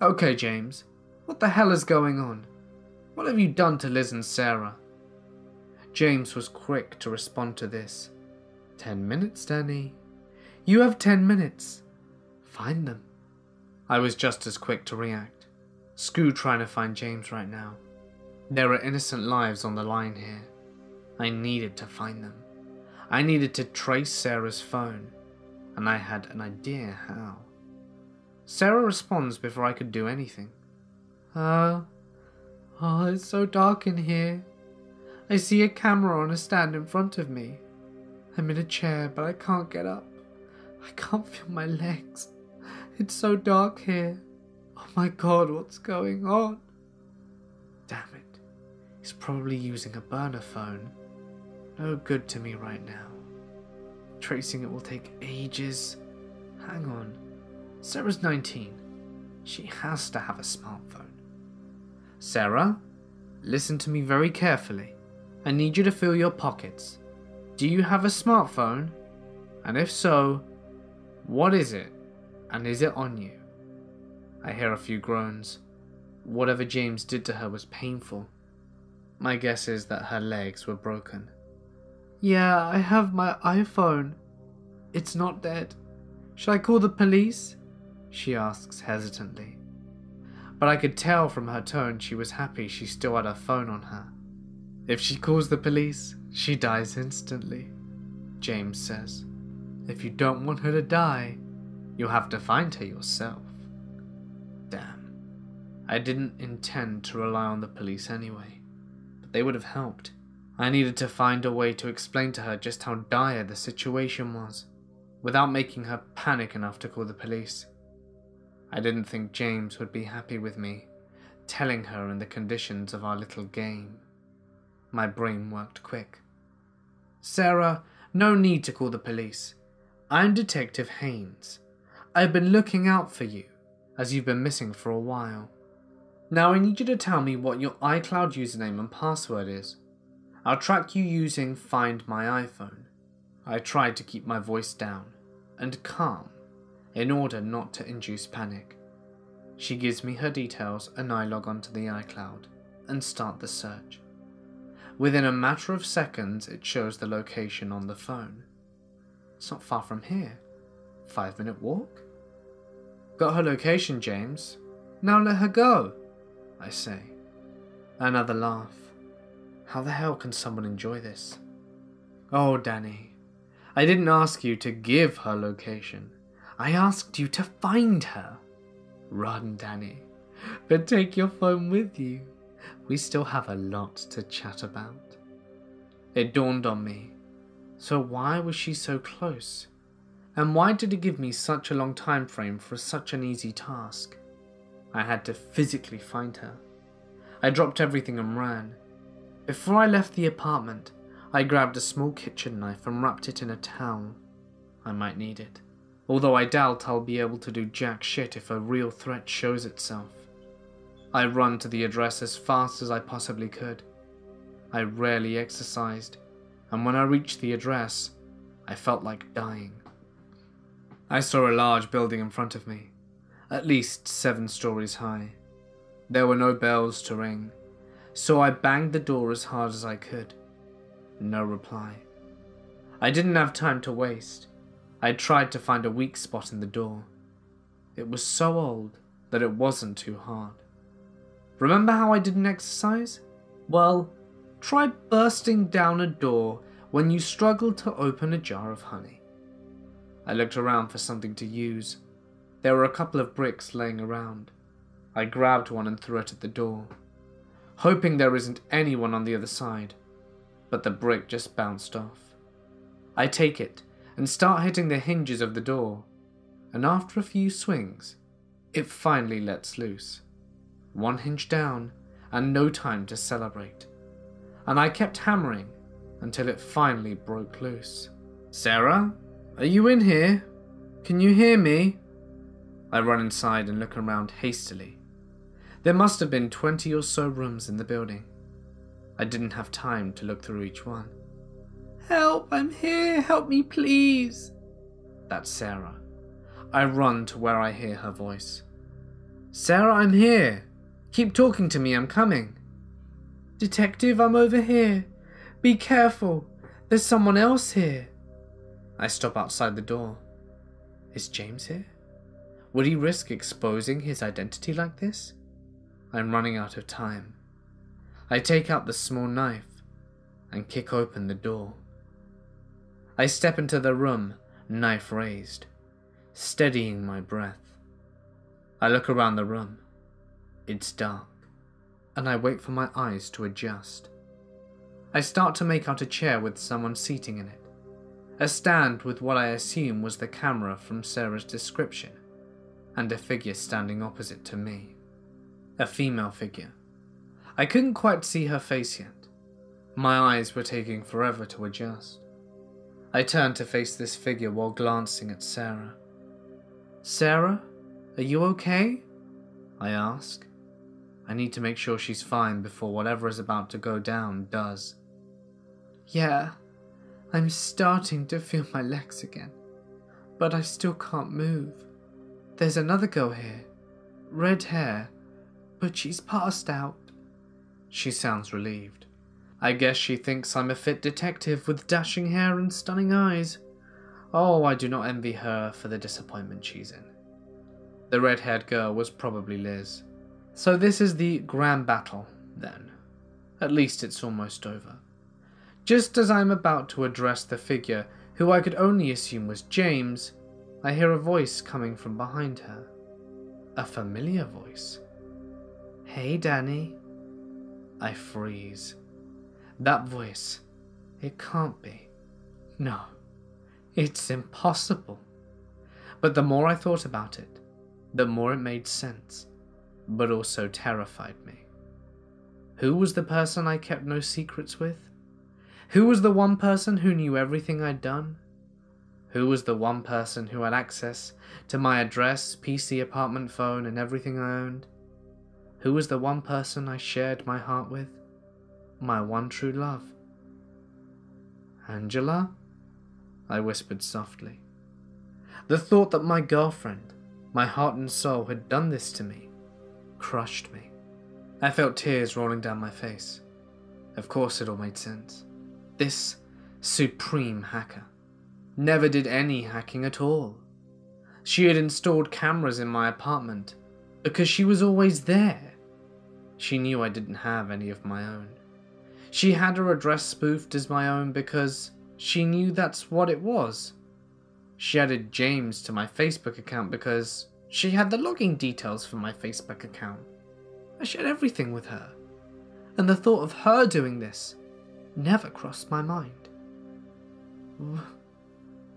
Okay, James, what the hell is going on? What have you done to Liz and Sarah? James was quick to respond to this. Ten minutes, Danny. You have ten minutes. Find them. I was just as quick to react. Screw trying to find James right now. There are innocent lives on the line here. I needed to find them. I needed to trace Sarah's phone, and I had an idea how. Sarah responds before I could do anything. Uh, oh, it's so dark in here. I see a camera on a stand in front of me. I'm in a chair, but I can't get up. I can't feel my legs. It's so dark here. Oh my god, what's going on? Damn it. He's probably using a burner phone. No good to me right now. Tracing it will take ages. Hang on. Sarah's 19. She has to have a smartphone. Sarah, listen to me very carefully. I need you to fill your pockets. Do you have a smartphone? And if so, what is it? And is it on you? I hear a few groans. Whatever James did to her was painful. My guess is that her legs were broken. Yeah, I have my iPhone. It's not dead. Should I call the police? She asks hesitantly. But I could tell from her tone she was happy she still had her phone on her. If she calls the police, she dies instantly, James says. If you don't want her to die, you'll have to find her yourself. Damn. I didn't intend to rely on the police anyway, but they would have helped. I needed to find a way to explain to her just how dire the situation was, without making her panic enough to call the police. I didn't think James would be happy with me, telling her in the conditions of our little game. My brain worked quick. Sarah, no need to call the police. I'm Detective Haynes. I've been looking out for you, as you've been missing for a while. Now I need you to tell me what your iCloud username and password is. I'll track you using Find My iPhone. I tried to keep my voice down and calm in order not to induce panic. She gives me her details and I log onto the iCloud and start the search. Within a matter of seconds, it shows the location on the phone. It's not far from here. Five minute walk? Got her location, James. Now let her go, I say. Another laugh. How the hell can someone enjoy this? Oh, Danny. I didn't ask you to give her location. I asked you to find her. Run, Danny. But take your phone with you. We still have a lot to chat about. It dawned on me. So why was she so close? And why did it give me such a long time frame for such an easy task? I had to physically find her. I dropped everything and ran. Before I left the apartment, I grabbed a small kitchen knife and wrapped it in a towel. I might need it, although I doubt I'll be able to do jack shit if a real threat shows itself. I run to the address as fast as I possibly could. I rarely exercised, and when I reached the address, I felt like dying. I saw a large building in front of me, at least seven stories high. There were no bells to ring, so I banged the door as hard as I could. No reply. I didn't have time to waste. I tried to find a weak spot in the door. It was so old that it wasn't too hard. Remember how I didn't exercise? Well, try bursting down a door when you struggle to open a jar of honey. I looked around for something to use. There were a couple of bricks laying around. I grabbed one and threw it at the door hoping there isn't anyone on the other side, but the brick just bounced off. I take it and start hitting the hinges of the door, and after a few swings, it finally lets loose. One hinge down, and no time to celebrate. And I kept hammering until it finally broke loose. Sarah, are you in here? Can you hear me? I run inside and look around hastily there must have been 20 or so rooms in the building. I didn't have time to look through each one. Help, I'm here, help me please. That's Sarah. I run to where I hear her voice. Sarah, I'm here. Keep talking to me, I'm coming. Detective, I'm over here. Be careful, there's someone else here. I stop outside the door. Is James here? Would he risk exposing his identity like this? I'm running out of time. I take out the small knife and kick open the door. I step into the room, knife raised, steadying my breath. I look around the room. It's dark, and I wait for my eyes to adjust. I start to make out a chair with someone seating in it, a stand with what I assume was the camera from Sarah's description, and a figure standing opposite to me a female figure. I couldn't quite see her face yet. My eyes were taking forever to adjust. I turned to face this figure while glancing at Sarah. Sarah, are you okay? I ask. I need to make sure she's fine before whatever is about to go down does. Yeah, I'm starting to feel my legs again, but I still can't move. There's another girl here, red hair, but she's passed out. She sounds relieved. I guess she thinks I'm a fit detective with dashing hair and stunning eyes. Oh, I do not envy her for the disappointment she's in. The red haired girl was probably Liz. So this is the grand battle, then. At least it's almost over. Just as I'm about to address the figure who I could only assume was James, I hear a voice coming from behind her. A familiar voice. Hey, Danny. I freeze. That voice. It can't be. No. It's impossible. But the more I thought about it, the more it made sense, but also terrified me. Who was the person I kept no secrets with? Who was the one person who knew everything I'd done? Who was the one person who had access to my address, PC, apartment phone, and everything I owned? Who was the one person I shared my heart with? My one true love. Angela? I whispered softly. The thought that my girlfriend, my heart and soul, had done this to me crushed me. I felt tears rolling down my face. Of course, it all made sense. This supreme hacker never did any hacking at all. She had installed cameras in my apartment because she was always there. She knew I didn't have any of my own. She had her address spoofed as my own because she knew that's what it was. She added James to my Facebook account because she had the login details for my Facebook account. I shared everything with her, and the thought of her doing this never crossed my mind.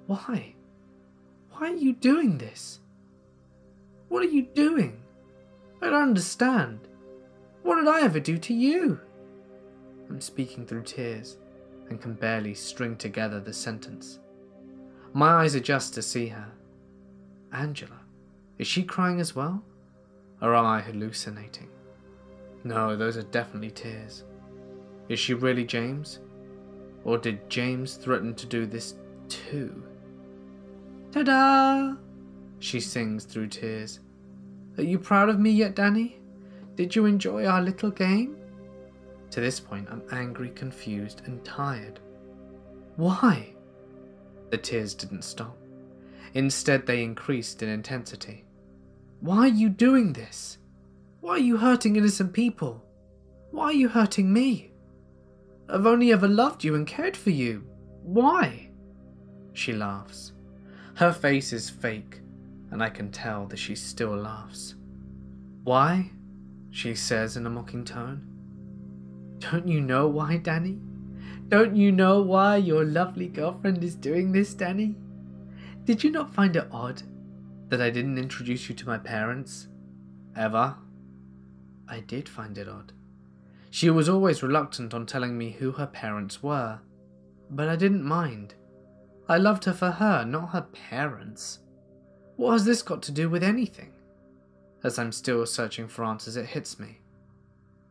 Why? Why are you doing this? What are you doing? I don't understand. What did I ever do to you? I'm speaking through tears and can barely string together the sentence. My eyes adjust to see her. Angela, is she crying as well? Or am I hallucinating? No, those are definitely tears. Is she really James? Or did James threaten to do this too? Ta da! She sings through tears. Are you proud of me yet, Danny? Did you enjoy our little game? To this point, I'm angry, confused, and tired. Why? The tears didn't stop. Instead, they increased in intensity. Why are you doing this? Why are you hurting innocent people? Why are you hurting me? I've only ever loved you and cared for you. Why? She laughs. Her face is fake, and I can tell that she still laughs. Why? She says in a mocking tone. Don't you know why, Danny? Don't you know why your lovely girlfriend is doing this, Danny? Did you not find it odd that I didn't introduce you to my parents? Ever? I did find it odd. She was always reluctant on telling me who her parents were, but I didn't mind. I loved her for her, not her parents. What has this got to do with anything? As I'm still searching for answers, it hits me.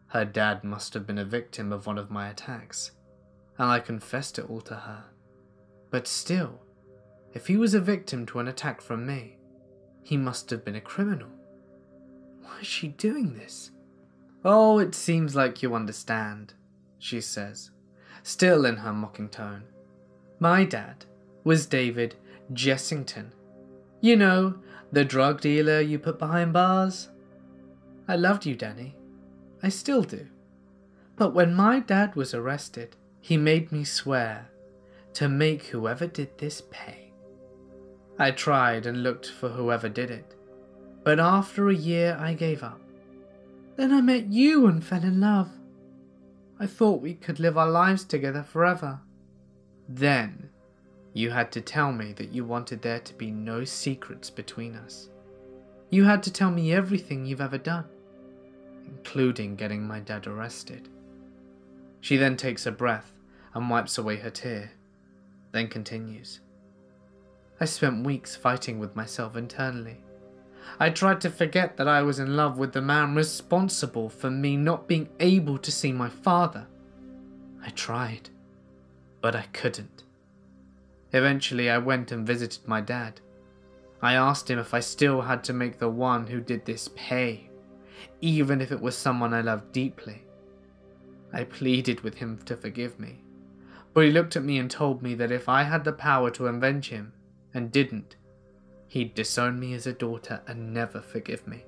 Her dad must have been a victim of one of my attacks, and I confessed it all to her. But still, if he was a victim to an attack from me, he must have been a criminal. Why is she doing this? Oh, it seems like you understand, she says, still in her mocking tone. My dad was David Jessington. You know, the drug dealer you put behind bars? I loved you, Danny. I still do. But when my dad was arrested, he made me swear to make whoever did this pay. I tried and looked for whoever did it, but after a year I gave up. Then I met you and fell in love. I thought we could live our lives together forever. Then you had to tell me that you wanted there to be no secrets between us. You had to tell me everything you've ever done, including getting my dad arrested. She then takes a breath and wipes away her tear, then continues. I spent weeks fighting with myself internally. I tried to forget that I was in love with the man responsible for me not being able to see my father. I tried, but I couldn't. Eventually, I went and visited my dad. I asked him if I still had to make the one who did this pay, even if it was someone I loved deeply. I pleaded with him to forgive me, but he looked at me and told me that if I had the power to avenge him and didn't, he'd disown me as a daughter and never forgive me.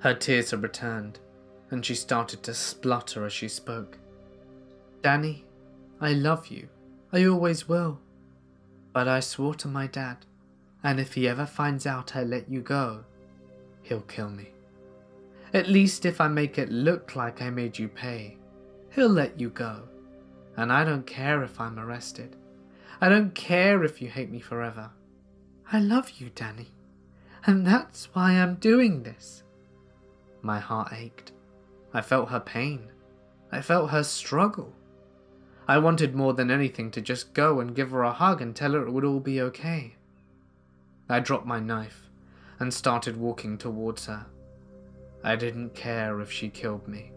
Her tears had returned, and she started to splutter as she spoke. Danny, I love you. I always will. But I swore to my dad, and if he ever finds out I let you go, he'll kill me. At least if I make it look like I made you pay, he'll let you go. And I don't care if I'm arrested. I don't care if you hate me forever. I love you, Danny. And that's why I'm doing this. My heart ached. I felt her pain. I felt her struggle. I wanted more than anything to just go and give her a hug and tell her it would all be okay. I dropped my knife and started walking towards her. I didn't care if she killed me.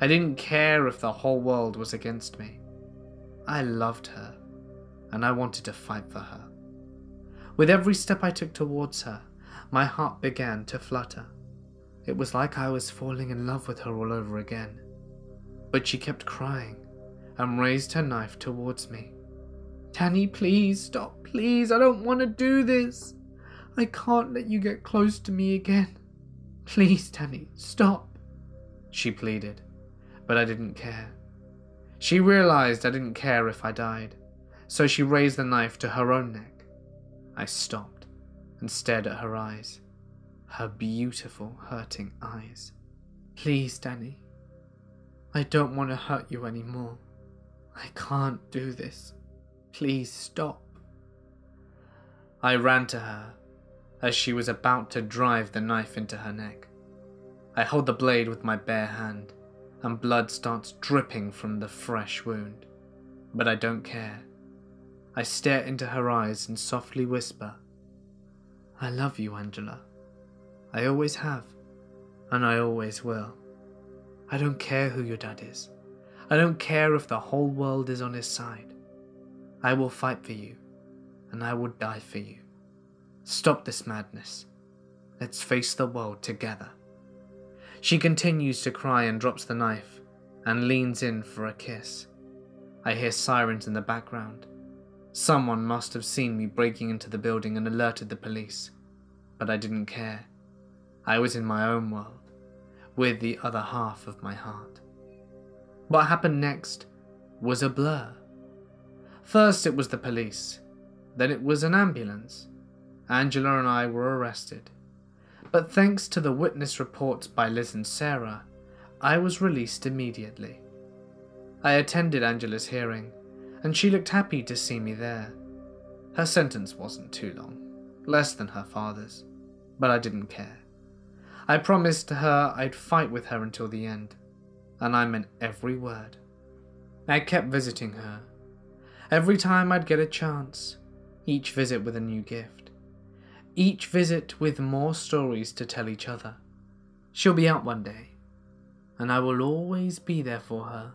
I didn't care if the whole world was against me. I loved her, and I wanted to fight for her. With every step I took towards her, my heart began to flutter. It was like I was falling in love with her all over again. But she kept crying and raised her knife towards me. Danny, please stop, please. I don't want to do this. I can't let you get close to me again. Please, Danny, stop, she pleaded, but I didn't care. She realized I didn't care if I died, so she raised the knife to her own neck. I stopped and stared at her eyes, her beautiful, hurting eyes. Please, Danny, I don't want to hurt you anymore. I can't do this. Please stop. I ran to her as she was about to drive the knife into her neck. I hold the blade with my bare hand, and blood starts dripping from the fresh wound. But I don't care. I stare into her eyes and softly whisper, I love you, Angela. I always have, and I always will. I don't care who your dad is. I don't care if the whole world is on his side. I will fight for you, and I will die for you. Stop this madness. Let's face the world together. She continues to cry and drops the knife and leans in for a kiss. I hear sirens in the background. Someone must have seen me breaking into the building and alerted the police, but I didn't care. I was in my own world, with the other half of my heart. What happened next was a blur. First, it was the police, then, it was an ambulance, Angela and I were arrested. But thanks to the witness reports by Liz and Sarah, I was released immediately. I attended Angela's hearing, and she looked happy to see me there. Her sentence wasn't too long, less than her father's, but I didn't care. I promised her I'd fight with her until the end, and I meant every word. I kept visiting her. Every time I'd get a chance, each visit with a new gift each visit with more stories to tell each other. She'll be out one day, and I will always be there for her.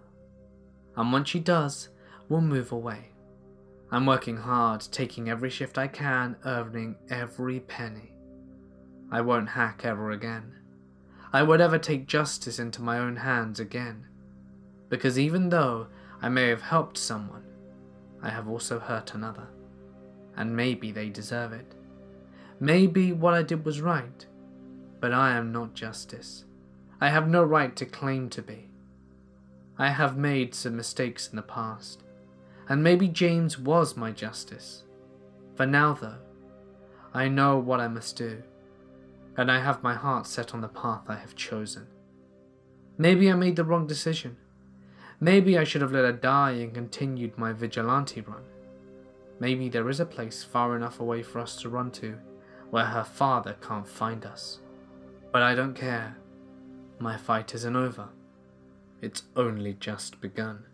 And once she does, we'll move away. I'm working hard, taking every shift I can, earning every penny. I won't hack ever again. I would ever take justice into my own hands again. Because even though I may have helped someone, I have also hurt another. And maybe they deserve it. Maybe what I did was right, but I am not justice. I have no right to claim to be. I have made some mistakes in the past, and maybe James was my justice. For now, though, I know what I must do, and I have my heart set on the path I have chosen. Maybe I made the wrong decision. Maybe I should have let her die and continued my vigilante run. Maybe there is a place far enough away for us to run to where her father can't find us. But I don't care. My fight isn't over. It's only just begun.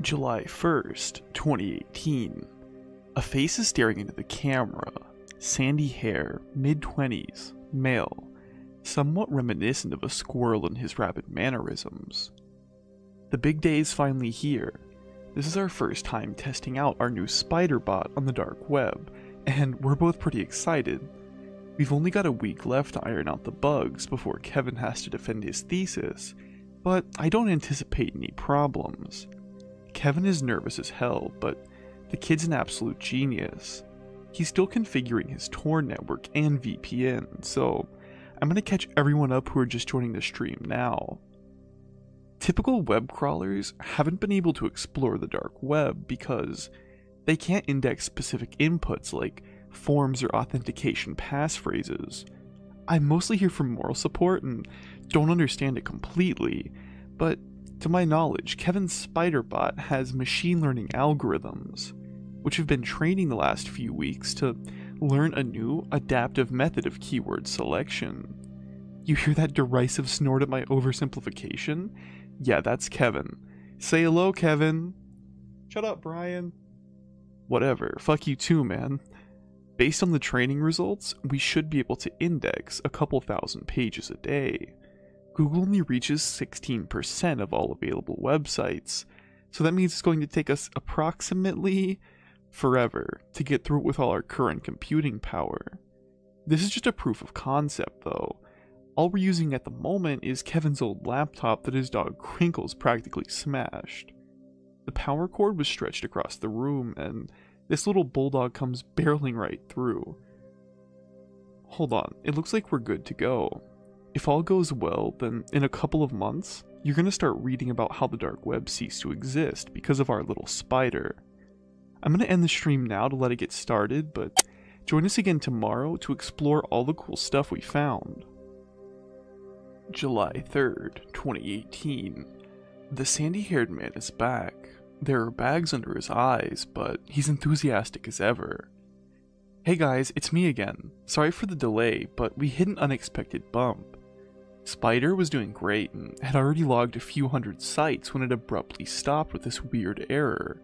July 1st, 2018. A face is staring into the camera. Sandy hair, mid 20s, male, somewhat reminiscent of a squirrel in his rapid mannerisms. The big day is finally here, this is our first time testing out our new spider bot on the dark web, and we're both pretty excited. We've only got a week left to iron out the bugs before Kevin has to defend his thesis, but I don't anticipate any problems. Kevin is nervous as hell, but The kid's an absolute genius. He's still configuring his Tor network and VPN, so I'm gonna catch everyone up who are just joining the stream now. Typical web crawlers haven't been able to explore the dark web because they can't index specific inputs like forms or authentication passphrases. I'm mostly here for moral support and don't understand it completely, but to my knowledge, Kevin's Spiderbot has machine learning algorithms, which have been training the last few weeks to learn a new adaptive method of keyword selection. You hear that derisive snort at my oversimplification? Yeah, that's Kevin. Say hello, Kevin. Shut up, Brian. Whatever, fuck you too, man. Based on the training results, we should be able to index a couple thousand pages a day. Google only reaches 16% of all available websites, so that means it's going to take us approximately forever to get through it with all our current computing power. This is just a proof of concept, though. All we're using at the moment is Kevin's old laptop that his dog Crinkles practically smashed. The power cord was stretched across the room, and this little bulldog comes barreling right through. Hold on, it looks like we're good to go. If all goes well, then in a couple of months, you're gonna start reading about how the dark web ceased to exist because of our little spider. I'm gonna end the stream now to let it get started, but join us again tomorrow to explore all the cool stuff we found. July 3rd, 2018. The sandy haired man is back. There are bags under his eyes, but he's enthusiastic as ever. Hey guys, it's me again. Sorry for the delay, but we hit an unexpected bump. Spider was doing great and had already logged a few hundred sites when it abruptly stopped with this weird error.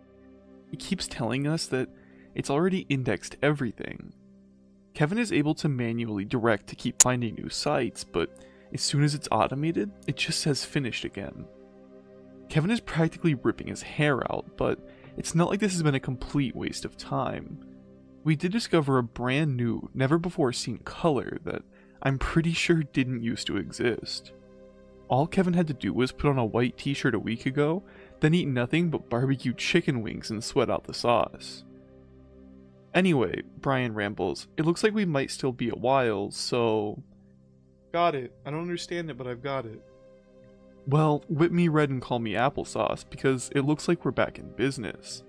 It keeps telling us that it's already indexed everything. Kevin is able to manually direct to keep finding new sites, but as soon as it's automated, it just says finished again. Kevin is practically ripping his hair out, but it's not like this has been a complete waste of time. We did discover a brand new, never before seen color that I'm pretty sure didn't used to exist. All Kevin had to do was put on a white t shirt a week ago, then eat nothing but barbecue chicken wings and sweat out the sauce. Anyway, Brian rambles, it looks like we might still be a while, so. Got it. I don't understand it, but I've got it. Well, whip me red and call me applesauce, because it looks like we're back in business.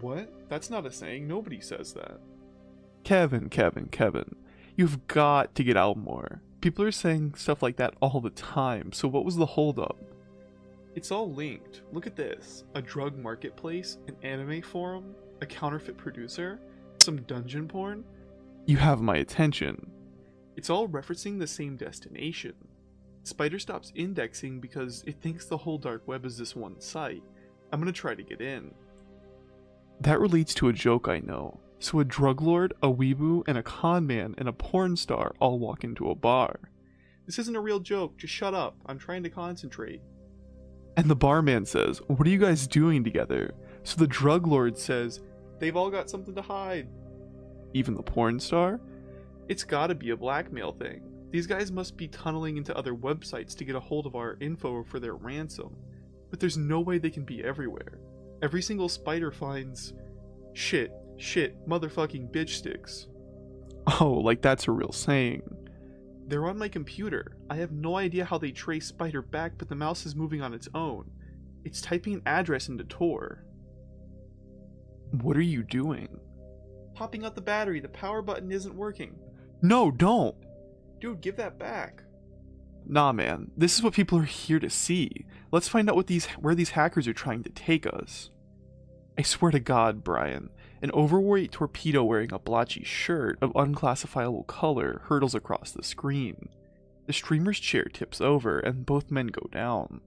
What? That's not a saying. Nobody says that. Kevin, Kevin, Kevin. You've got to get out more. People are saying stuff like that all the time, so what was the holdup? It's all linked. Look at this a drug marketplace, an anime forum, a counterfeit producer, some dungeon porn. You have my attention. It's all referencing the same destination. Spider stops indexing because it thinks the whole dark web is this one site. I'm gonna try to get in. That relates to a joke I know. So a drug lord, a weeboo, and a con man and a porn star all walk into a bar. This isn't a real joke, just shut up. I'm trying to concentrate. And the barman says, What are you guys doing together? So the drug lord says, They've all got something to hide. Even the porn star? It's gotta be a blackmail thing. These guys must be tunneling into other websites to get a hold of our info for their ransom. But there's no way they can be everywhere. Every single spider finds shit, shit, motherfucking bitch sticks. Oh, like that's a real saying. They're on my computer. I have no idea how they trace Spider back, but the mouse is moving on its own. It's typing an address into Tor. What are you doing? Popping out the battery. The power button isn't working. No, don't! Dude, give that back. Nah, man. This is what people are here to see. Let's find out what these where these hackers are trying to take us. I swear to God, Brian, an overweight torpedo wearing a blotchy shirt of unclassifiable color hurtles across the screen. The streamer's chair tips over and both men go down.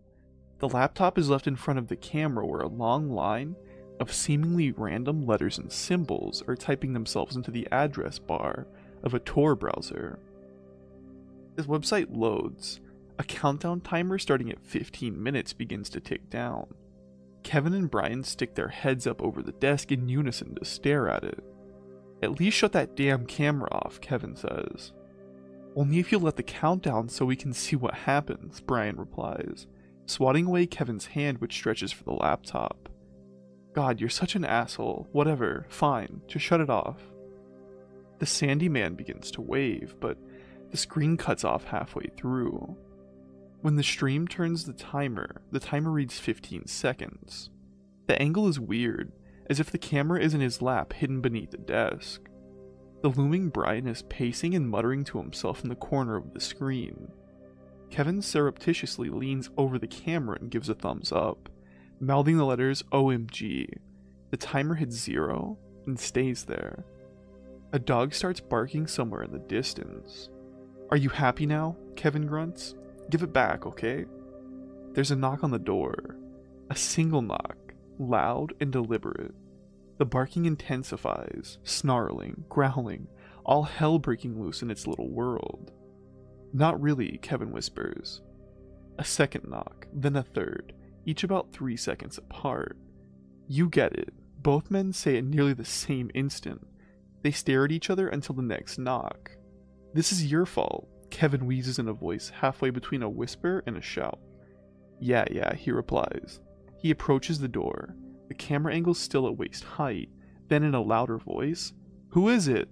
The laptop is left in front of the camera where a long line of seemingly random letters and symbols are typing themselves into the address bar of a Tor browser. As website loads, a countdown timer starting at 15 minutes begins to tick down. Kevin and Brian stick their heads up over the desk in unison to stare at it. At least shut that damn camera off, Kevin says. Only if you let the countdown so we can see what happens, Brian replies, swatting away Kevin's hand which stretches for the laptop. God, you're such an asshole. Whatever, fine, just shut it off. The sandy man begins to wave, but the screen cuts off halfway through. When the stream turns the timer, the timer reads 15 seconds. The angle is weird, as if the camera is in his lap hidden beneath the desk. The looming Brian is pacing and muttering to himself in the corner of the screen. Kevin surreptitiously leans over the camera and gives a thumbs up, mouthing the letters OMG. The timer hits zero and stays there. A dog starts barking somewhere in the distance. Are you happy now? Kevin grunts. Give it back, okay? There's a knock on the door. A single knock, loud and deliberate. The barking intensifies, snarling, growling, all hell breaking loose in its little world. Not really, Kevin whispers. A second knock, then a third, each about three seconds apart. You get it. Both men say at nearly the same instant. They stare at each other until the next knock. This is your fault, Kevin wheezes in a voice halfway between a whisper and a shout. Yeah, yeah, he replies. He approaches the door, the camera angle still at waist height, then in a louder voice, Who is it?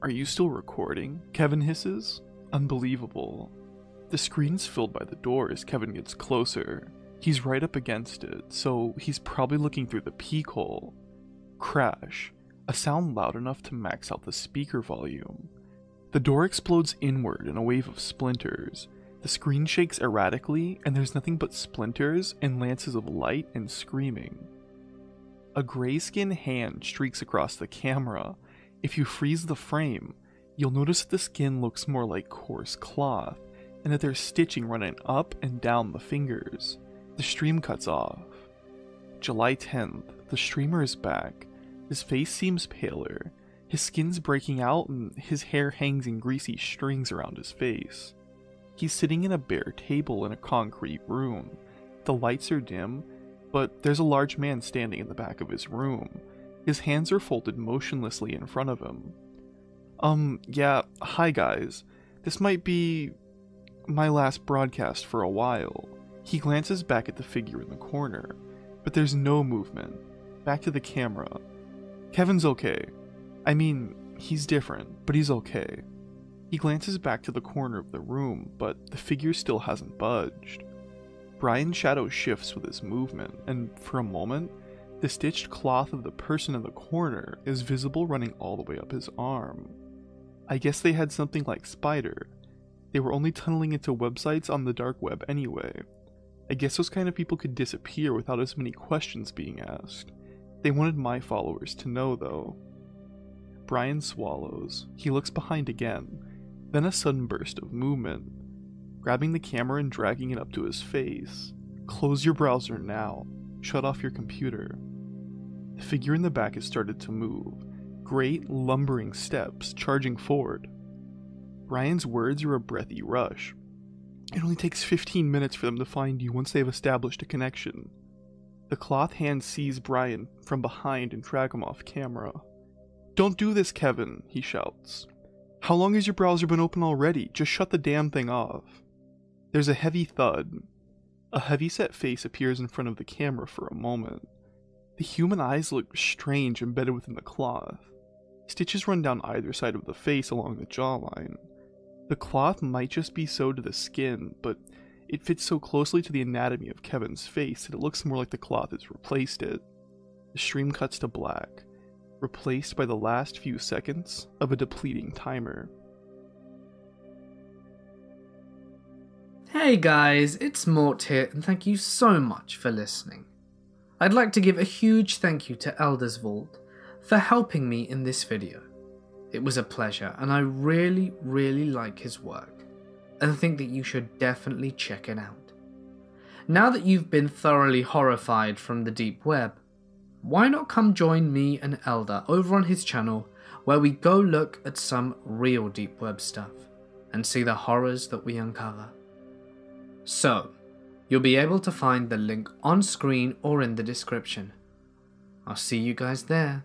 Are you still recording? Kevin hisses. Unbelievable. The screen's filled by the door as Kevin gets closer. He's right up against it, so he's probably looking through the peek hole. Crash. A sound loud enough to max out the speaker volume. The door explodes inward in a wave of splinters. The screen shakes erratically, and there's nothing but splinters and lances of light and screaming. A grayskin hand streaks across the camera. If you freeze the frame, you'll notice that the skin looks more like coarse cloth, and that there's stitching running up and down the fingers. The stream cuts off. July 10th, the streamer is back. His face seems paler. His skin's breaking out, and his hair hangs in greasy strings around his face. He's sitting in a bare table in a concrete room. The lights are dim, but there's a large man standing in the back of his room. His hands are folded motionlessly in front of him. Um, yeah, hi guys. This might be my last broadcast for a while. He glances back at the figure in the corner, but there's no movement. Back to the camera. Kevin's okay. I mean, he's different, but he's okay. He glances back to the corner of the room, but the figure still hasn't budged. Brian's shadow shifts with his movement, and for a moment, the stitched cloth of the person in the corner is visible running all the way up his arm. I guess they had something like Spider. They were only tunneling into websites on the dark web anyway. I guess those kind of people could disappear without as many questions being asked. They wanted my followers to know, though. Brian swallows. He looks behind again. Then a sudden burst of movement. Grabbing the camera and dragging it up to his face. Close your browser now. Shut off your computer. The figure in the back has started to move. Great, lumbering steps, charging forward. Brian's words are a breathy rush. It only takes 15 minutes for them to find you once they've established a connection. The cloth hand seize Brian from behind and drag him off camera. Don't do this, Kevin, he shouts. How long has your browser been open already? Just shut the damn thing off. There's a heavy thud. A heavy-set face appears in front of the camera for a moment. The human eyes look strange embedded within the cloth. Stitches run down either side of the face along the jawline. The cloth might just be sewed to the skin, but it fits so closely to the anatomy of Kevin's face that it looks more like the cloth has replaced it. The stream cuts to black replaced by the last few seconds of a depleting timer. Hey guys, it's Mort here, and thank you so much for listening. I'd like to give a huge thank you to Elders Vault for helping me in this video. It was a pleasure, and I really, really like his work, and think that you should definitely check it out. Now that you've been thoroughly horrified from the deep web, why not come join me and Elder over on his channel where we go look at some real deep web stuff and see the horrors that we uncover. So, you'll be able to find the link on screen or in the description. I'll see you guys there.